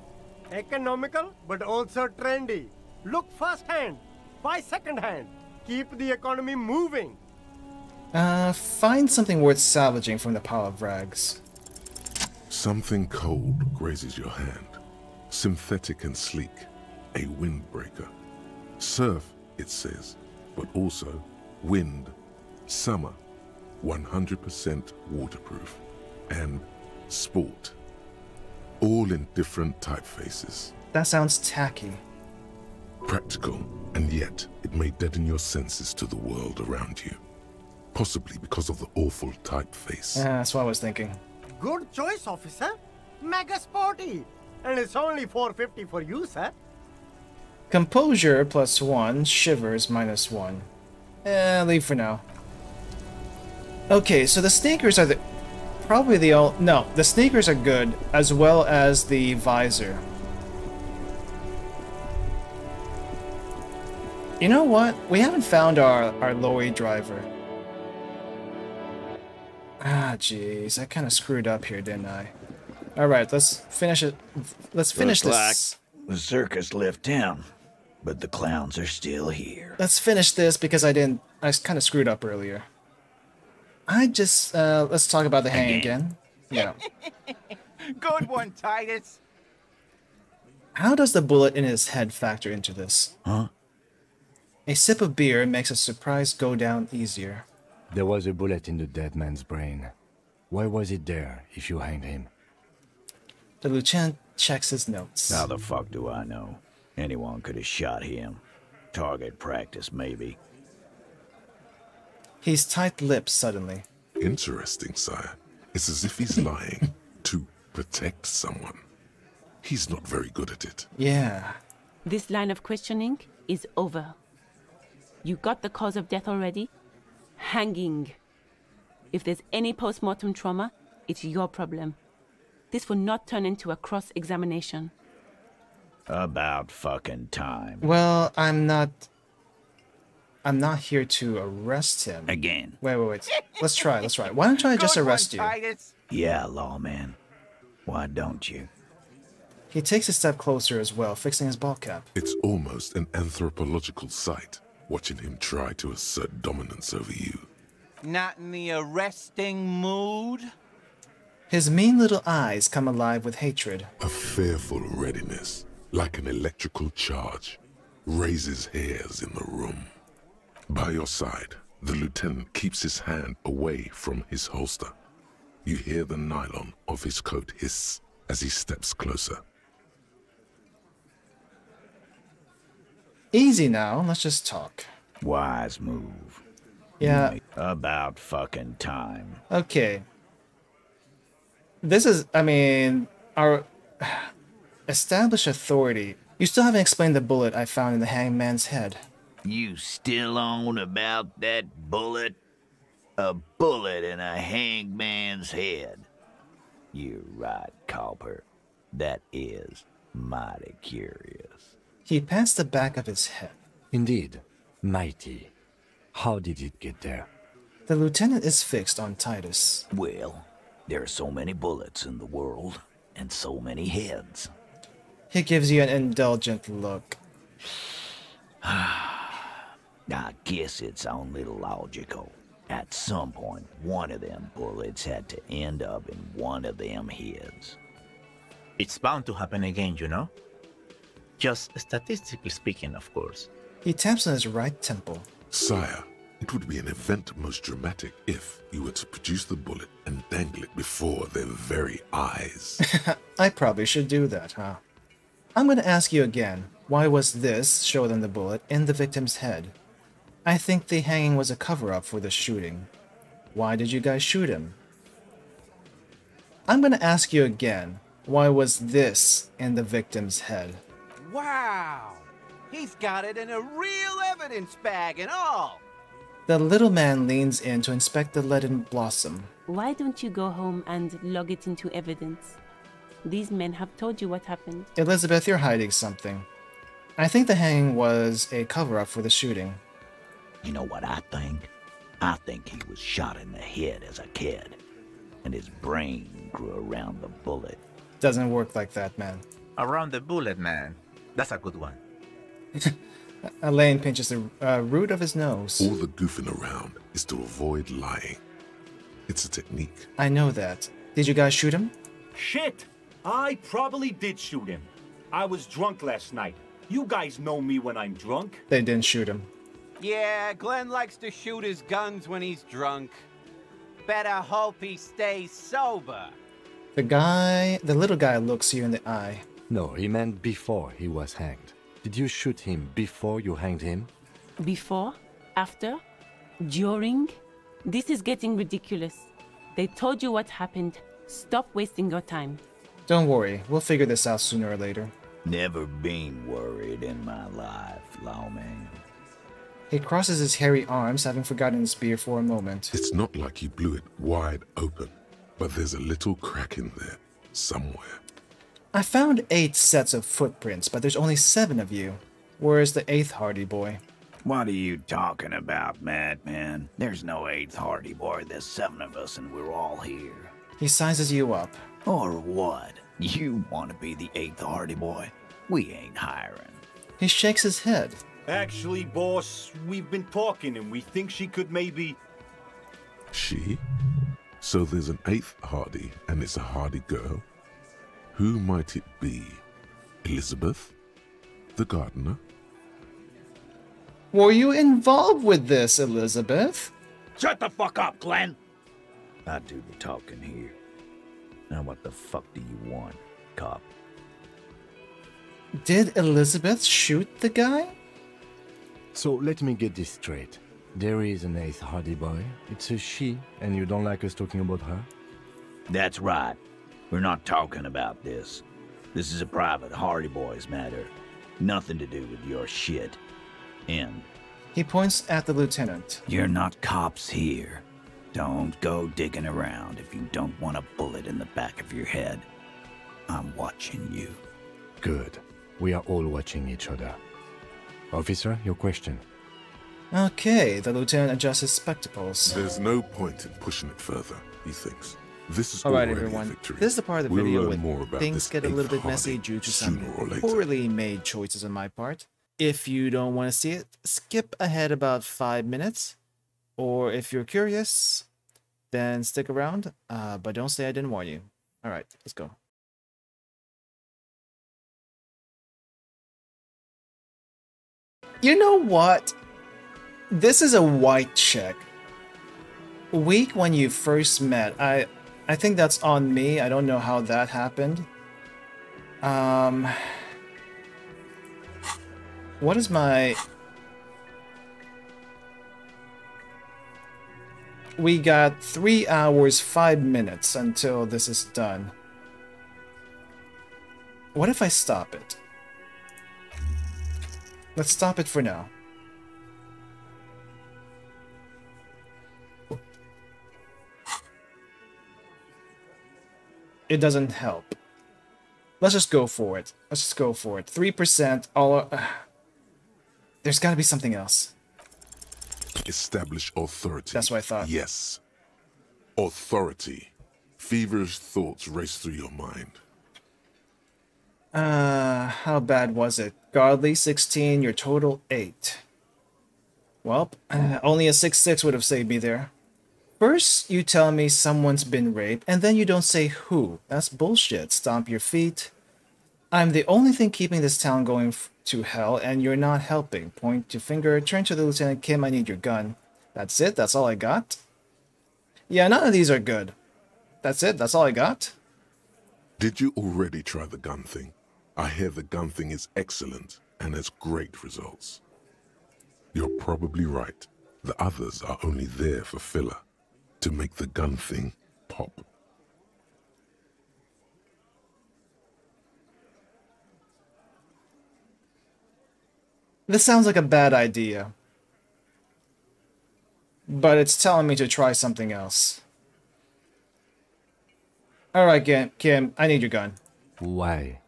Economical, but also trendy. Look first hand, buy second hand. Keep the economy moving. Uh, find something worth salvaging from the pile of rags. Something cold grazes your hand. Synthetic and sleek. A windbreaker. Surf, it says, but also wind, summer, 100% waterproof, and sport. All in different typefaces. That sounds tacky. Practical, and yet it may deaden your senses to the world around you. Possibly because of the awful typeface. Yeah, that's what I was thinking. Good choice, officer. Mega sporty. And it's only 450 for you, sir. Composure plus one, shivers minus one. Eh, leave for now. Okay, so the sneakers are the probably the all no, the sneakers are good as well as the visor. You know what? We haven't found our our lorry driver. Ah, jeez, I kind of screwed up here, didn't I? All right, let's finish it. Let's finish Looks this. like the circus left town, but the clowns are still here. Let's finish this because I didn't. I kind of screwed up earlier. I just uh, let's talk about the hanging again. Yeah. Good one, Titus. How does the bullet in his head factor into this? Huh? A sip of beer makes a surprise go down easier. There was a bullet in the dead man's brain. Why was it there if you hanged him? The lieutenant checks his notes. How the fuck do I know? Anyone could have shot him. Target practice, maybe. He's tight-lipped suddenly. Interesting, sire. It's as if he's lying to protect someone. He's not very good at it. Yeah. This line of questioning is over. You got the cause of death already? Hanging. If there's any post mortem trauma, it's your problem. This will not turn into a cross examination. About fucking time. Well, I'm not. I'm not here to arrest him. Again. Wait, wait, wait. Let's try. Let's try. Why don't I just arrest you? Yeah, lawman. Why don't you? He takes a step closer as well, fixing his ball cap. It's almost an anthropological sight, watching him try to assert dominance over you. Not in the arresting mood? His mean little eyes come alive with hatred. A fearful readiness, like an electrical charge, raises hairs in the room. By your side, the lieutenant keeps his hand away from his holster. You hear the nylon of his coat hiss as he steps closer. Easy now, let's just talk. Wise move. Yeah. About fucking time. Okay. This is, I mean, our established authority. You still haven't explained the bullet I found in the hangman's head. You still on about that bullet? A bullet in a hangman's head. You're right, Copper. That is mighty curious. He pats the back of his head. Indeed. Mighty. How did it get there? The lieutenant is fixed on Titus. Well, there are so many bullets in the world, and so many heads. He gives you an indulgent look. I guess it's only logical. At some point, one of them bullets had to end up in one of them heads. It's bound to happen again, you know? Just statistically speaking, of course. He taps on his right temple. Sire, it would be an event most dramatic if you were to produce the bullet and dangle it before their very eyes. I probably should do that, huh? I'm going to ask you again, why was this, show them the bullet, in the victim's head? I think the hanging was a cover-up for the shooting. Why did you guys shoot him? I'm going to ask you again, why was this in the victim's head? Wow! He's got it in a real evidence bag and all! The little man leans in to inspect the leaden blossom. Why don't you go home and log it into evidence? These men have told you what happened. Elizabeth, you're hiding something. I think the hanging was a cover-up for the shooting. You know what I think? I think he was shot in the head as a kid, and his brain grew around the bullet. Doesn't work like that, man. Around the bullet, man. That's a good one. Elaine pinches the uh, root of his nose. All the goofing around is to avoid lying. It's a technique. I know that. Did you guys shoot him? Shit! I probably did shoot him. I was drunk last night. You guys know me when I'm drunk. They didn't shoot him. Yeah, Glenn likes to shoot his guns when he's drunk. Better hope he stays sober. The guy, the little guy looks you in the eye. No, he meant before he was hanged. Did you shoot him before you hanged him? Before? After? During? This is getting ridiculous. They told you what happened. Stop wasting your time. Don't worry, we'll figure this out sooner or later. Never been worried in my life, lawman. He crosses his hairy arms, having forgotten his beer for a moment. It's not like you blew it wide open, but there's a little crack in there, somewhere. I found eight sets of footprints, but there's only seven of you. Where's the eighth Hardy boy? What are you talking about, madman? There's no eighth Hardy boy. There's seven of us, and we're all here. He sizes you up. Or what? You want to be the eighth Hardy boy? We ain't hiring. He shakes his head. Actually, boss, we've been talking and we think she could maybe. She? So there's an eighth Hardy, and it's a Hardy girl? Who might it be? Elizabeth? The gardener? Were you involved with this, Elizabeth? Shut the fuck up, Glenn! I do the talking here. Now what the fuck do you want, cop? Did Elizabeth shoot the guy? So let me get this straight. There is an eighth Hardy boy. It's a she, and you don't like us talking about her? That's right. We're not talking about this. This is a private Hardy Boys matter. Nothing to do with your shit. End. He points at the lieutenant. You're not cops here. Don't go digging around if you don't want a bullet in the back of your head. I'm watching you. Good. We are all watching each other. Officer, your question. Okay, the lieutenant adjusts his spectacles. There's no point in pushing it further, he thinks. This is All right, everyone. This is the part of the We'll video learn when more about things get a little bit messy due to some sooner or later. poorly made choices on my part. If you don't want to see it, skip ahead about five minutes. Or if you're curious, then stick around. Uh, but don't say I didn't warn you. All right, let's go. You know what? This is a white check. Week when you first met, I I think that's on me. I don't know how that happened. Um What is my We got 3 hours 5 minutes until this is done. What if I stop it? Let's stop it for now. It doesn't help. Let's just go for it. Let's just go for it. 3% all... Uh, there's gotta be something else. Establish authority. That's what I thought. Yes. Authority. Feverish thoughts race through your mind. Uh, how bad was it? Godly 16, your total 8. Well, only a 6-6 would have saved me there. First, you tell me someone's been raped, and then you don't say who. That's bullshit. Stomp your feet. I'm the only thing keeping this town going to hell, and you're not helping. Point to finger, turn to the Lieutenant Kim, I need your gun. That's it? That's all I got? Yeah, none of these are good. That's it? That's all I got? Did you already try the gun thing? I hear the gun thing is excellent and has great results. You're probably right. The others are only there for filler, to make the gun thing pop. This sounds like a bad idea. But it's telling me to try something else. Alright, Kim, Kim, I need your gun. Why?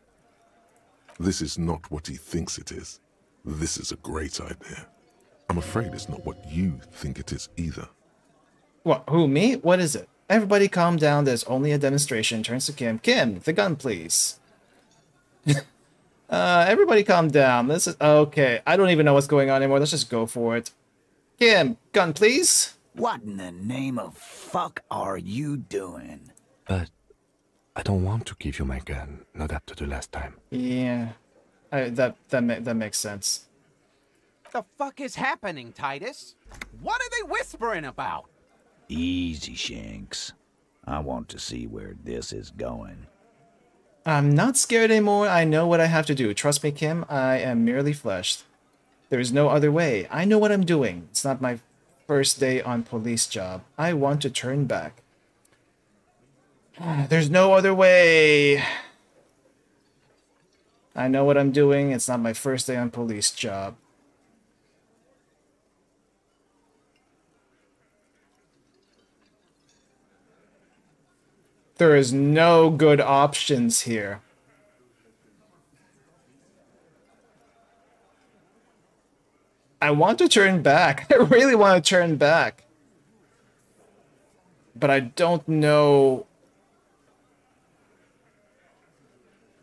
This is not what he thinks it is. This is a great idea. I'm afraid it's not what you think it is either. What, who, me? What is it? Everybody calm down, there's only a demonstration. Turns to Kim. Kim, the gun, please. uh, everybody calm down. This is... Okay, I don't even know what's going on anymore. Let's just go for it. Kim, gun, please. What in the name of fuck are you doing? But I don't want to give you my gun, not after the last time. Yeah, I, that that ma that makes sense. The fuck is happening, Titus? What are they whispering about? Easy, Shanks. I want to see where this is going. I'm not scared anymore. I know what I have to do. Trust me, Kim. I am merely fleshed. There is no other way. I know what I'm doing. It's not my first day on police job. I want to turn back. There's no other way. I know what I'm doing. It's not my first day on police job. There is no good options here. I want to turn back. I really want to turn back. But I don't know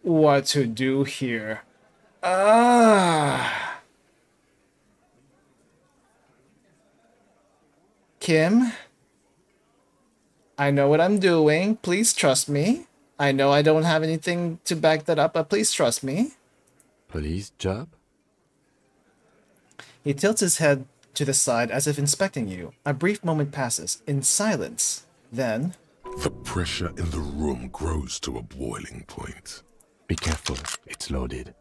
what to do here. Ah. Kim? I know what I'm doing. Please trust me. I know I don't have anything to back that up, but please trust me. Police job? He tilts his head to the side as if inspecting you. A brief moment passes in silence. Then, The pressure in the room grows to a boiling point. Be careful, it's loaded.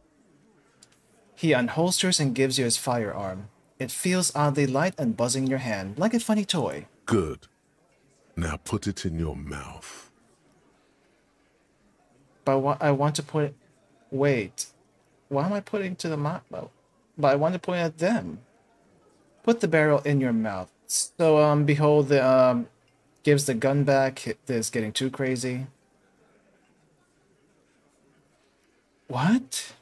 he unholsters and gives you his firearm. It feels oddly light and buzzing in your hand, like a funny toy. Good. Now put it in your mouth. But I want to put it. Wait. Why am I putting to the mouth? But I want to point at them. Put the barrel in your mouth. So, um, behold, the, um, gives the gun back. This is getting too crazy. What?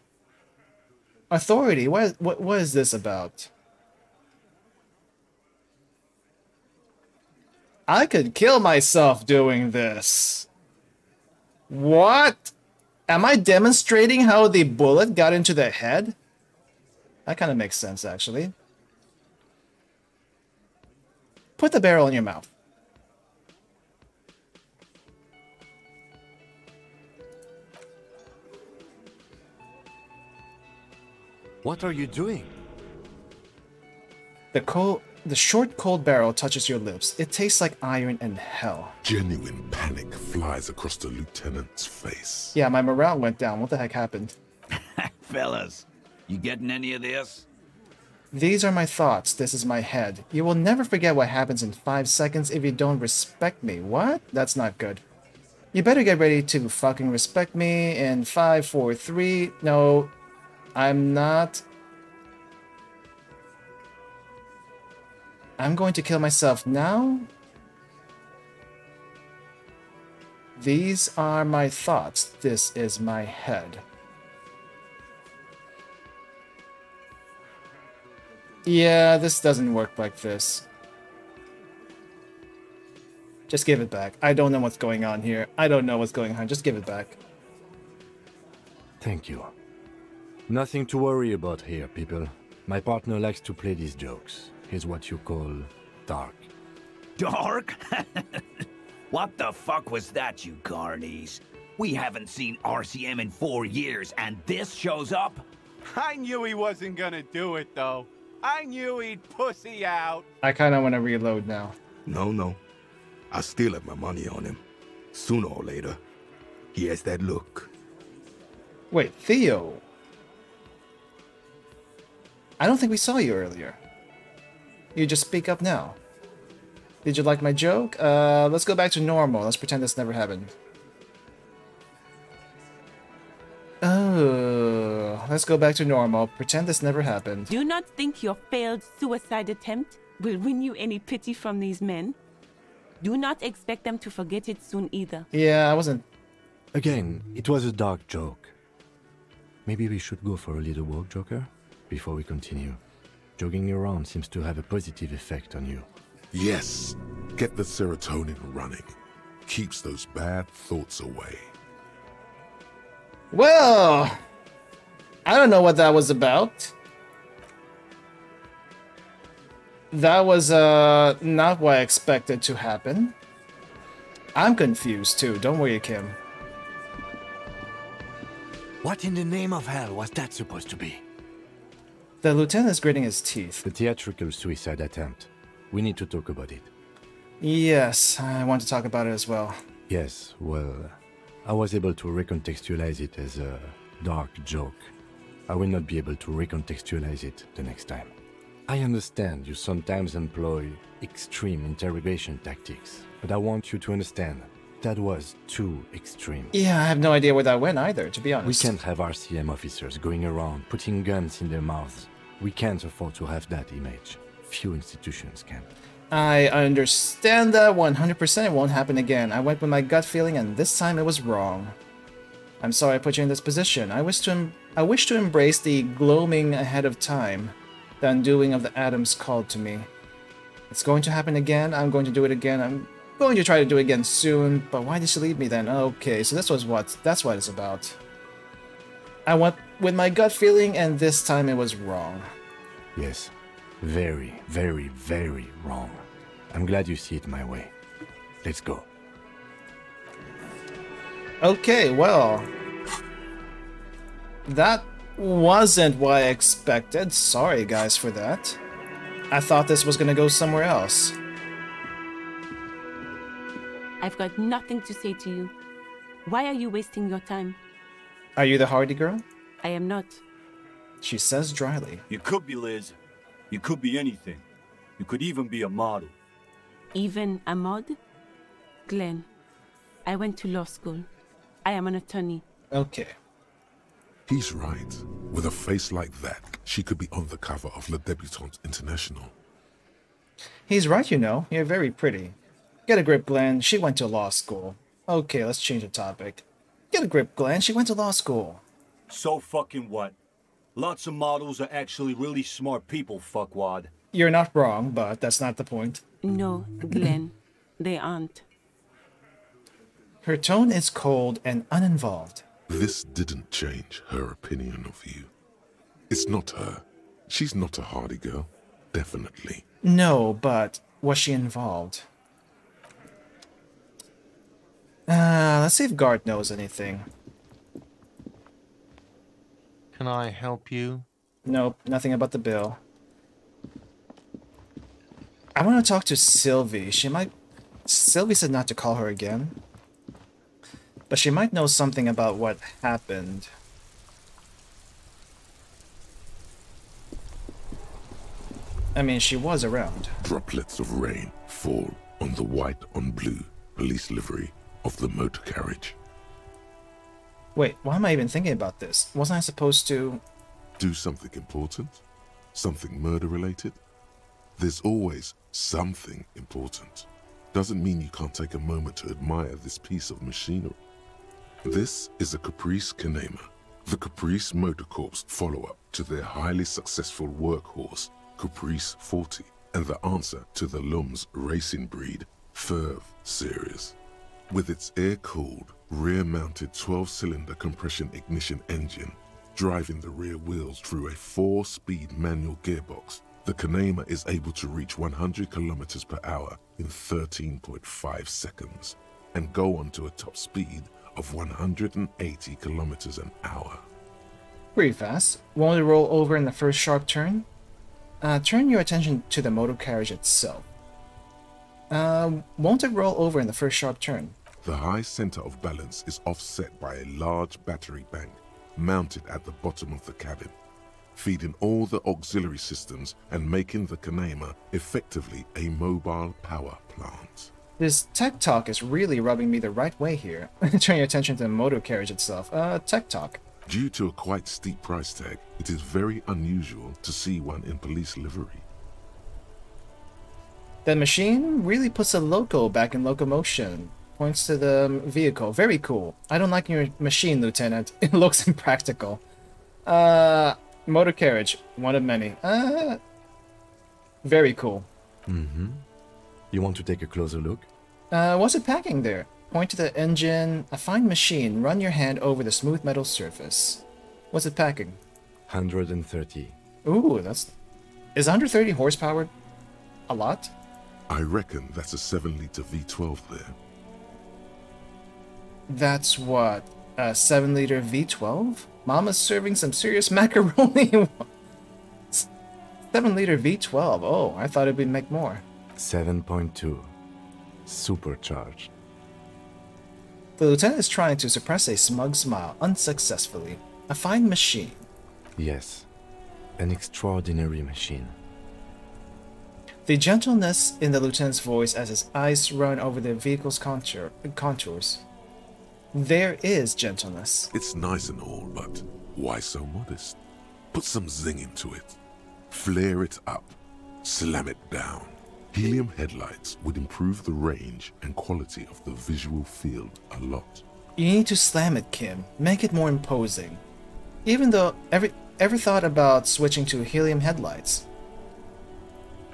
Authority? What, what, what is this about? I could kill myself doing this. What? Am I demonstrating how the bullet got into the head? That kind of makes sense, actually. Put the barrel in your mouth. What are you doing? The cold, the short, cold barrel touches your lips. It tastes like iron and hell. Genuine panic flies across the lieutenant's face. Yeah, my morale went down. What the heck happened? Fellas, you getting any of this? These are my thoughts. This is my head. You will never forget what happens in five seconds if you don't respect me. What? That's not good. You better get ready to fucking respect me in five, four, three. No, I'm not. I'm going to kill myself now. These are my thoughts. This is my head. Yeah, this doesn't work like this. Just give it back. I don't know what's going on here. I don't know what's going on. Just give it back. Thank you. Nothing to worry about here, people. My partner likes to play these jokes. He's what you call dark. Dark? what the fuck was that, you carnies? We haven't seen RCM in four years, and this shows up? I knew he wasn't gonna do it, though. I knew he'd pussy out. I kind of want to reload now. No, no. I still have my money on him. Sooner or later, he has that look. Wait, Theo. I don't think we saw you earlier. You just speak up now. Did you like my joke? Uh, let's go back to normal. Let's pretend this never happened. Oh, let's go back to normal. Pretend this never happened. Do not think your failed suicide attempt will win you any pity from these men. Do not expect them to forget it soon either. Yeah, I wasn't. Again, it was a dark joke. Maybe we should go for a little walk, Joker, before we continue. Jogging around seems to have a positive effect on you. Yes, get the serotonin running. Keeps those bad thoughts away. Well, I don't know what that was about. That was uh not what I expected to happen. I'm confused too. Don't worry, Kim. What in the name of hell was that supposed to be? The lieutenant is gritting his teeth. The theatrical suicide attempt. We need to talk about it. Yes, I want to talk about it as well. Yes, well, I was able to recontextualize it as a dark joke. I will not be able to recontextualize it the next time. I understand you sometimes employ extreme interrogation tactics, but I want you to understand that was too extreme. Yeah, I have no idea where that went either, to be honest. We can't have RCM officers going around putting guns in their mouths. We can't afford to have that image. Few institutions can. I understand that 100% it won't happen again. I went with my gut feeling and this time it was wrong. I'm sorry I put you in this position. I wish to I wish to embrace the gloaming ahead of time. The undoing of the atoms called to me. It's going to happen again. I'm going to do it again. I'm going to try to do it again soon. But why did she leave me then? Okay, so this was what that's what it's about. I went with my gut feeling and this time it was wrong. Yes, very, very, very wrong. I'm glad you see it my way. Let's go. Okay, well. That wasn't what I expected. Sorry, guys, for that. I thought this was gonna go somewhere else. I've got nothing to say to you. Why are you wasting your time? Are you the Hardy girl? I am not. She says dryly. You could be Liz. You could be anything. You could even be a model. Even a mod? Glenn, I went to law school. I am an attorney. Okay. He's right. With a face like that, she could be on the cover of Le Debutante International. He's right, you know. You're very pretty. Get a grip, Glenn. She went to law school. Okay, let's change the topic. Get a grip, Glenn. She went to law school. So fucking what? Lots of models are actually really smart people, fuckwad. You're not wrong, but that's not the point. No, Glenn, they aren't. Her tone is cold and uninvolved. This didn't change her opinion of you. It's not her. She's not a hardy girl. Definitely. No, but was she involved? Uh, let's see if Garte knows anything. Can I help you? Nope, nothing about the bill. I want to talk to Sylvie. She might... Sylvie said not to call her again. But she might know something about what happened. I mean, she was around. Droplets of rain fall on the white on blue police livery of the motor carriage. Wait, why am I even thinking about this? Wasn't I supposed to... Do something important? Something murder related? There's always something important. Doesn't mean you can't take a moment to admire this piece of machinery. This is a Coupris Kineema, the Coupris Motor Corps follow-up to their highly successful workhorse, Coupris 40, and the answer to the Lums racing breed, Ferv series. With its air-cooled, rear-mounted 12-cylinder compression ignition engine, driving the rear wheels through a four-speed manual gearbox, the Kineema is able to reach 100 kilometers per hour in 13.5 seconds and go on to a top speed of 180 kilometers an hour. Pretty fast. Won't it roll over in the first sharp turn? Uh, turn your attention to the motor carriage itself. Uh, won't it roll over in the first sharp turn? The high center of balance is offset by a large battery bank mounted at the bottom of the cabin, feeding all the auxiliary systems and making the Kineema effectively a mobile power plant. This tech talk is really rubbing me the right way here. Turn your attention to the motor carriage itself. Uh, tech talk. Due to a quite steep price tag, it is very unusual to see one in police livery. The machine really puts a loco back in locomotion. Points to the vehicle. Very cool. I don't like your machine, Lieutenant. It looks impractical. Uh, motor carriage. One of many. Uh, very cool. Mm-hmm. You want to take a closer look? Uh, what's it packing there? Point to the engine. A fine machine. Run your hand over the smooth metal surface. What's it packing? 130. Ooh, that's... Is 130 horsepower a lot? I reckon that's a 7-liter V12 there. That's what? A 7-liter V12? Mama's serving some serious macaroni. 7-liter V12. Oh, I thought it would make more. 7.2. Supercharged. The lieutenant is trying to suppress a smug smile unsuccessfully. A fine machine. Yes. An extraordinary machine. The gentleness in the lieutenant's voice as his eyes run over the vehicle's contour, contours. There is gentleness. It's nice and all, but why so modest? Put some zing into it. Flare it up. Slam it down. Helium headlights would improve the range and quality of the visual field a lot. You need to slam it, Kim. Make it more imposing. Even though ever ever thought about switching to helium headlights?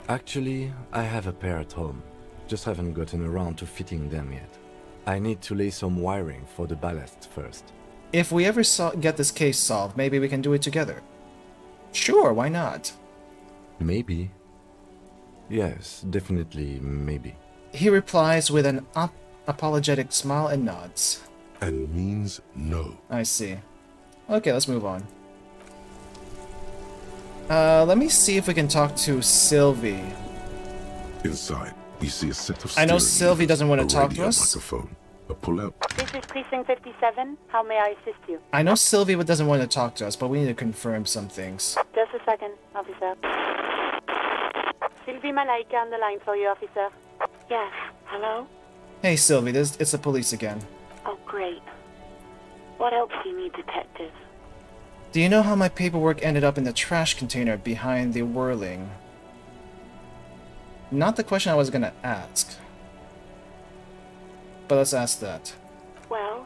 Actually, I have a pair at home. Just haven't gotten around to fitting them yet. I need to lay some wiring for the ballast first. If we ever so get this case solved, maybe we can do it together. Sure, why not? Maybe. Yes, definitely, maybe. He replies with an apologetic smile and nods. and means no. I see. Okay, let's move on. Uh, let me see if we can talk to Sylvie. Inside, we see a set of I know steering Sylvie doesn't want to talk to us. Microphone, a pull-out. This is Precinct 57. How may I assist you? I know Sylvie doesn't want to talk to us, but we need to confirm some things. Just a second, officer. Sylvie Malaika on the line for you, officer. Yes. Hello? Hey Sylvie, this it's the police again. Oh, great. What else do you need, detective? Do you know how my paperwork ended up in the trash container behind the whirling? Not the question I was gonna ask. But let's ask that. Well,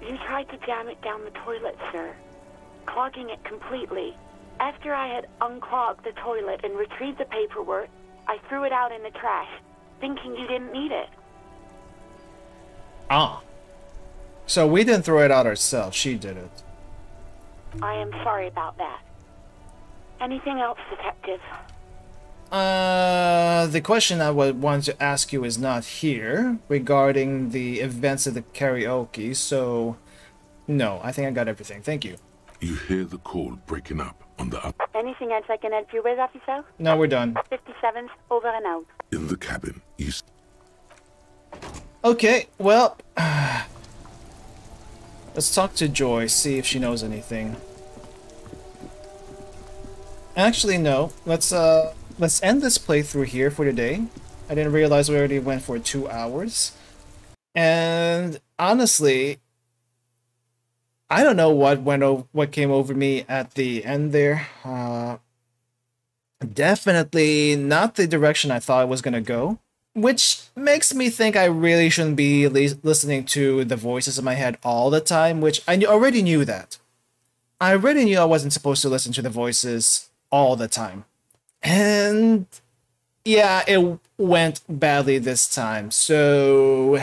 you tried to jam it down the toilet, sir, clogging it completely. After I had unclogged the toilet and retrieved the paperwork, I threw it out in the trash, thinking you didn't need it. Ah. So we didn't throw it out ourselves, she did it. I am sorry about that. Anything else, detective? Uh, the question I would want to ask you is not here regarding the events of the karaoke, so no, I think I got everything. Thank you. You hear the call breaking up on the up Anything else I can help you with, officer? No, we're done. 57th, over and out. in the cabin. You s- Okay, well, let's talk to Joy, see if she knows anything. Actually, no. Let's uh, let's end this playthrough here for today. I didn't realize we already went for two hours, and honestly, I don't know what went over, what came over me at the end there. Uh, definitely not the direction I thought it was gonna go which makes me think I really shouldn't be li- listening to the voices in my head all the time, which I already knew that. I already knew I wasn't supposed to listen to the voices all the time. And yeah, it went badly this time. So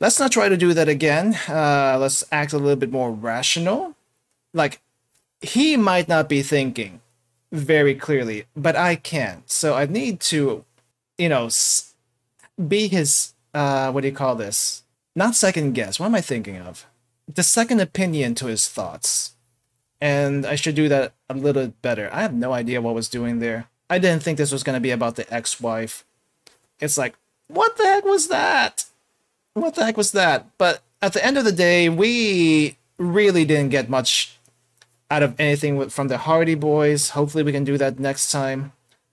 let's not try to do that again. Uh, let's act a little bit more rational. Like, he might not be thinking very clearly, but I can. So I need to you know, be his uh what do you call this? Not second guess. What am I thinking of? The second opinion to his thoughts. And I should do that a little better. I have no idea what was doing there. I didn't think this was going to be about the ex-wife. It's like, what the heck was that? What the heck was that? But at the end of the day, we really didn't get much out of anything from the Hardy Boys. Hopefully, we can do that next time.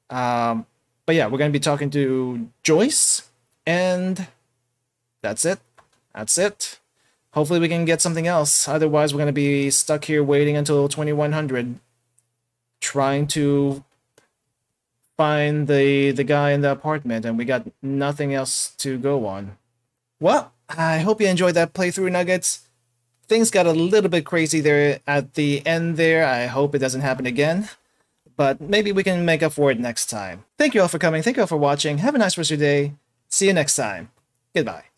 Um, but yeah, we're gonna be talking to Joyce, and that's it. That's it. Hopefully, we can get something else. Otherwise, we're gonna be stuck here waiting until 2100, trying to find the the guy in the apartment, and we got nothing else to go on. Well, I hope you enjoyed that playthrough, Nuggets. Things got a little bit crazy there at the end there. I hope it doesn't happen again but maybe we can make up for it next time. Thank you all for coming. Thank you all for watching. Have a nice rest of your day. See you next time. Goodbye.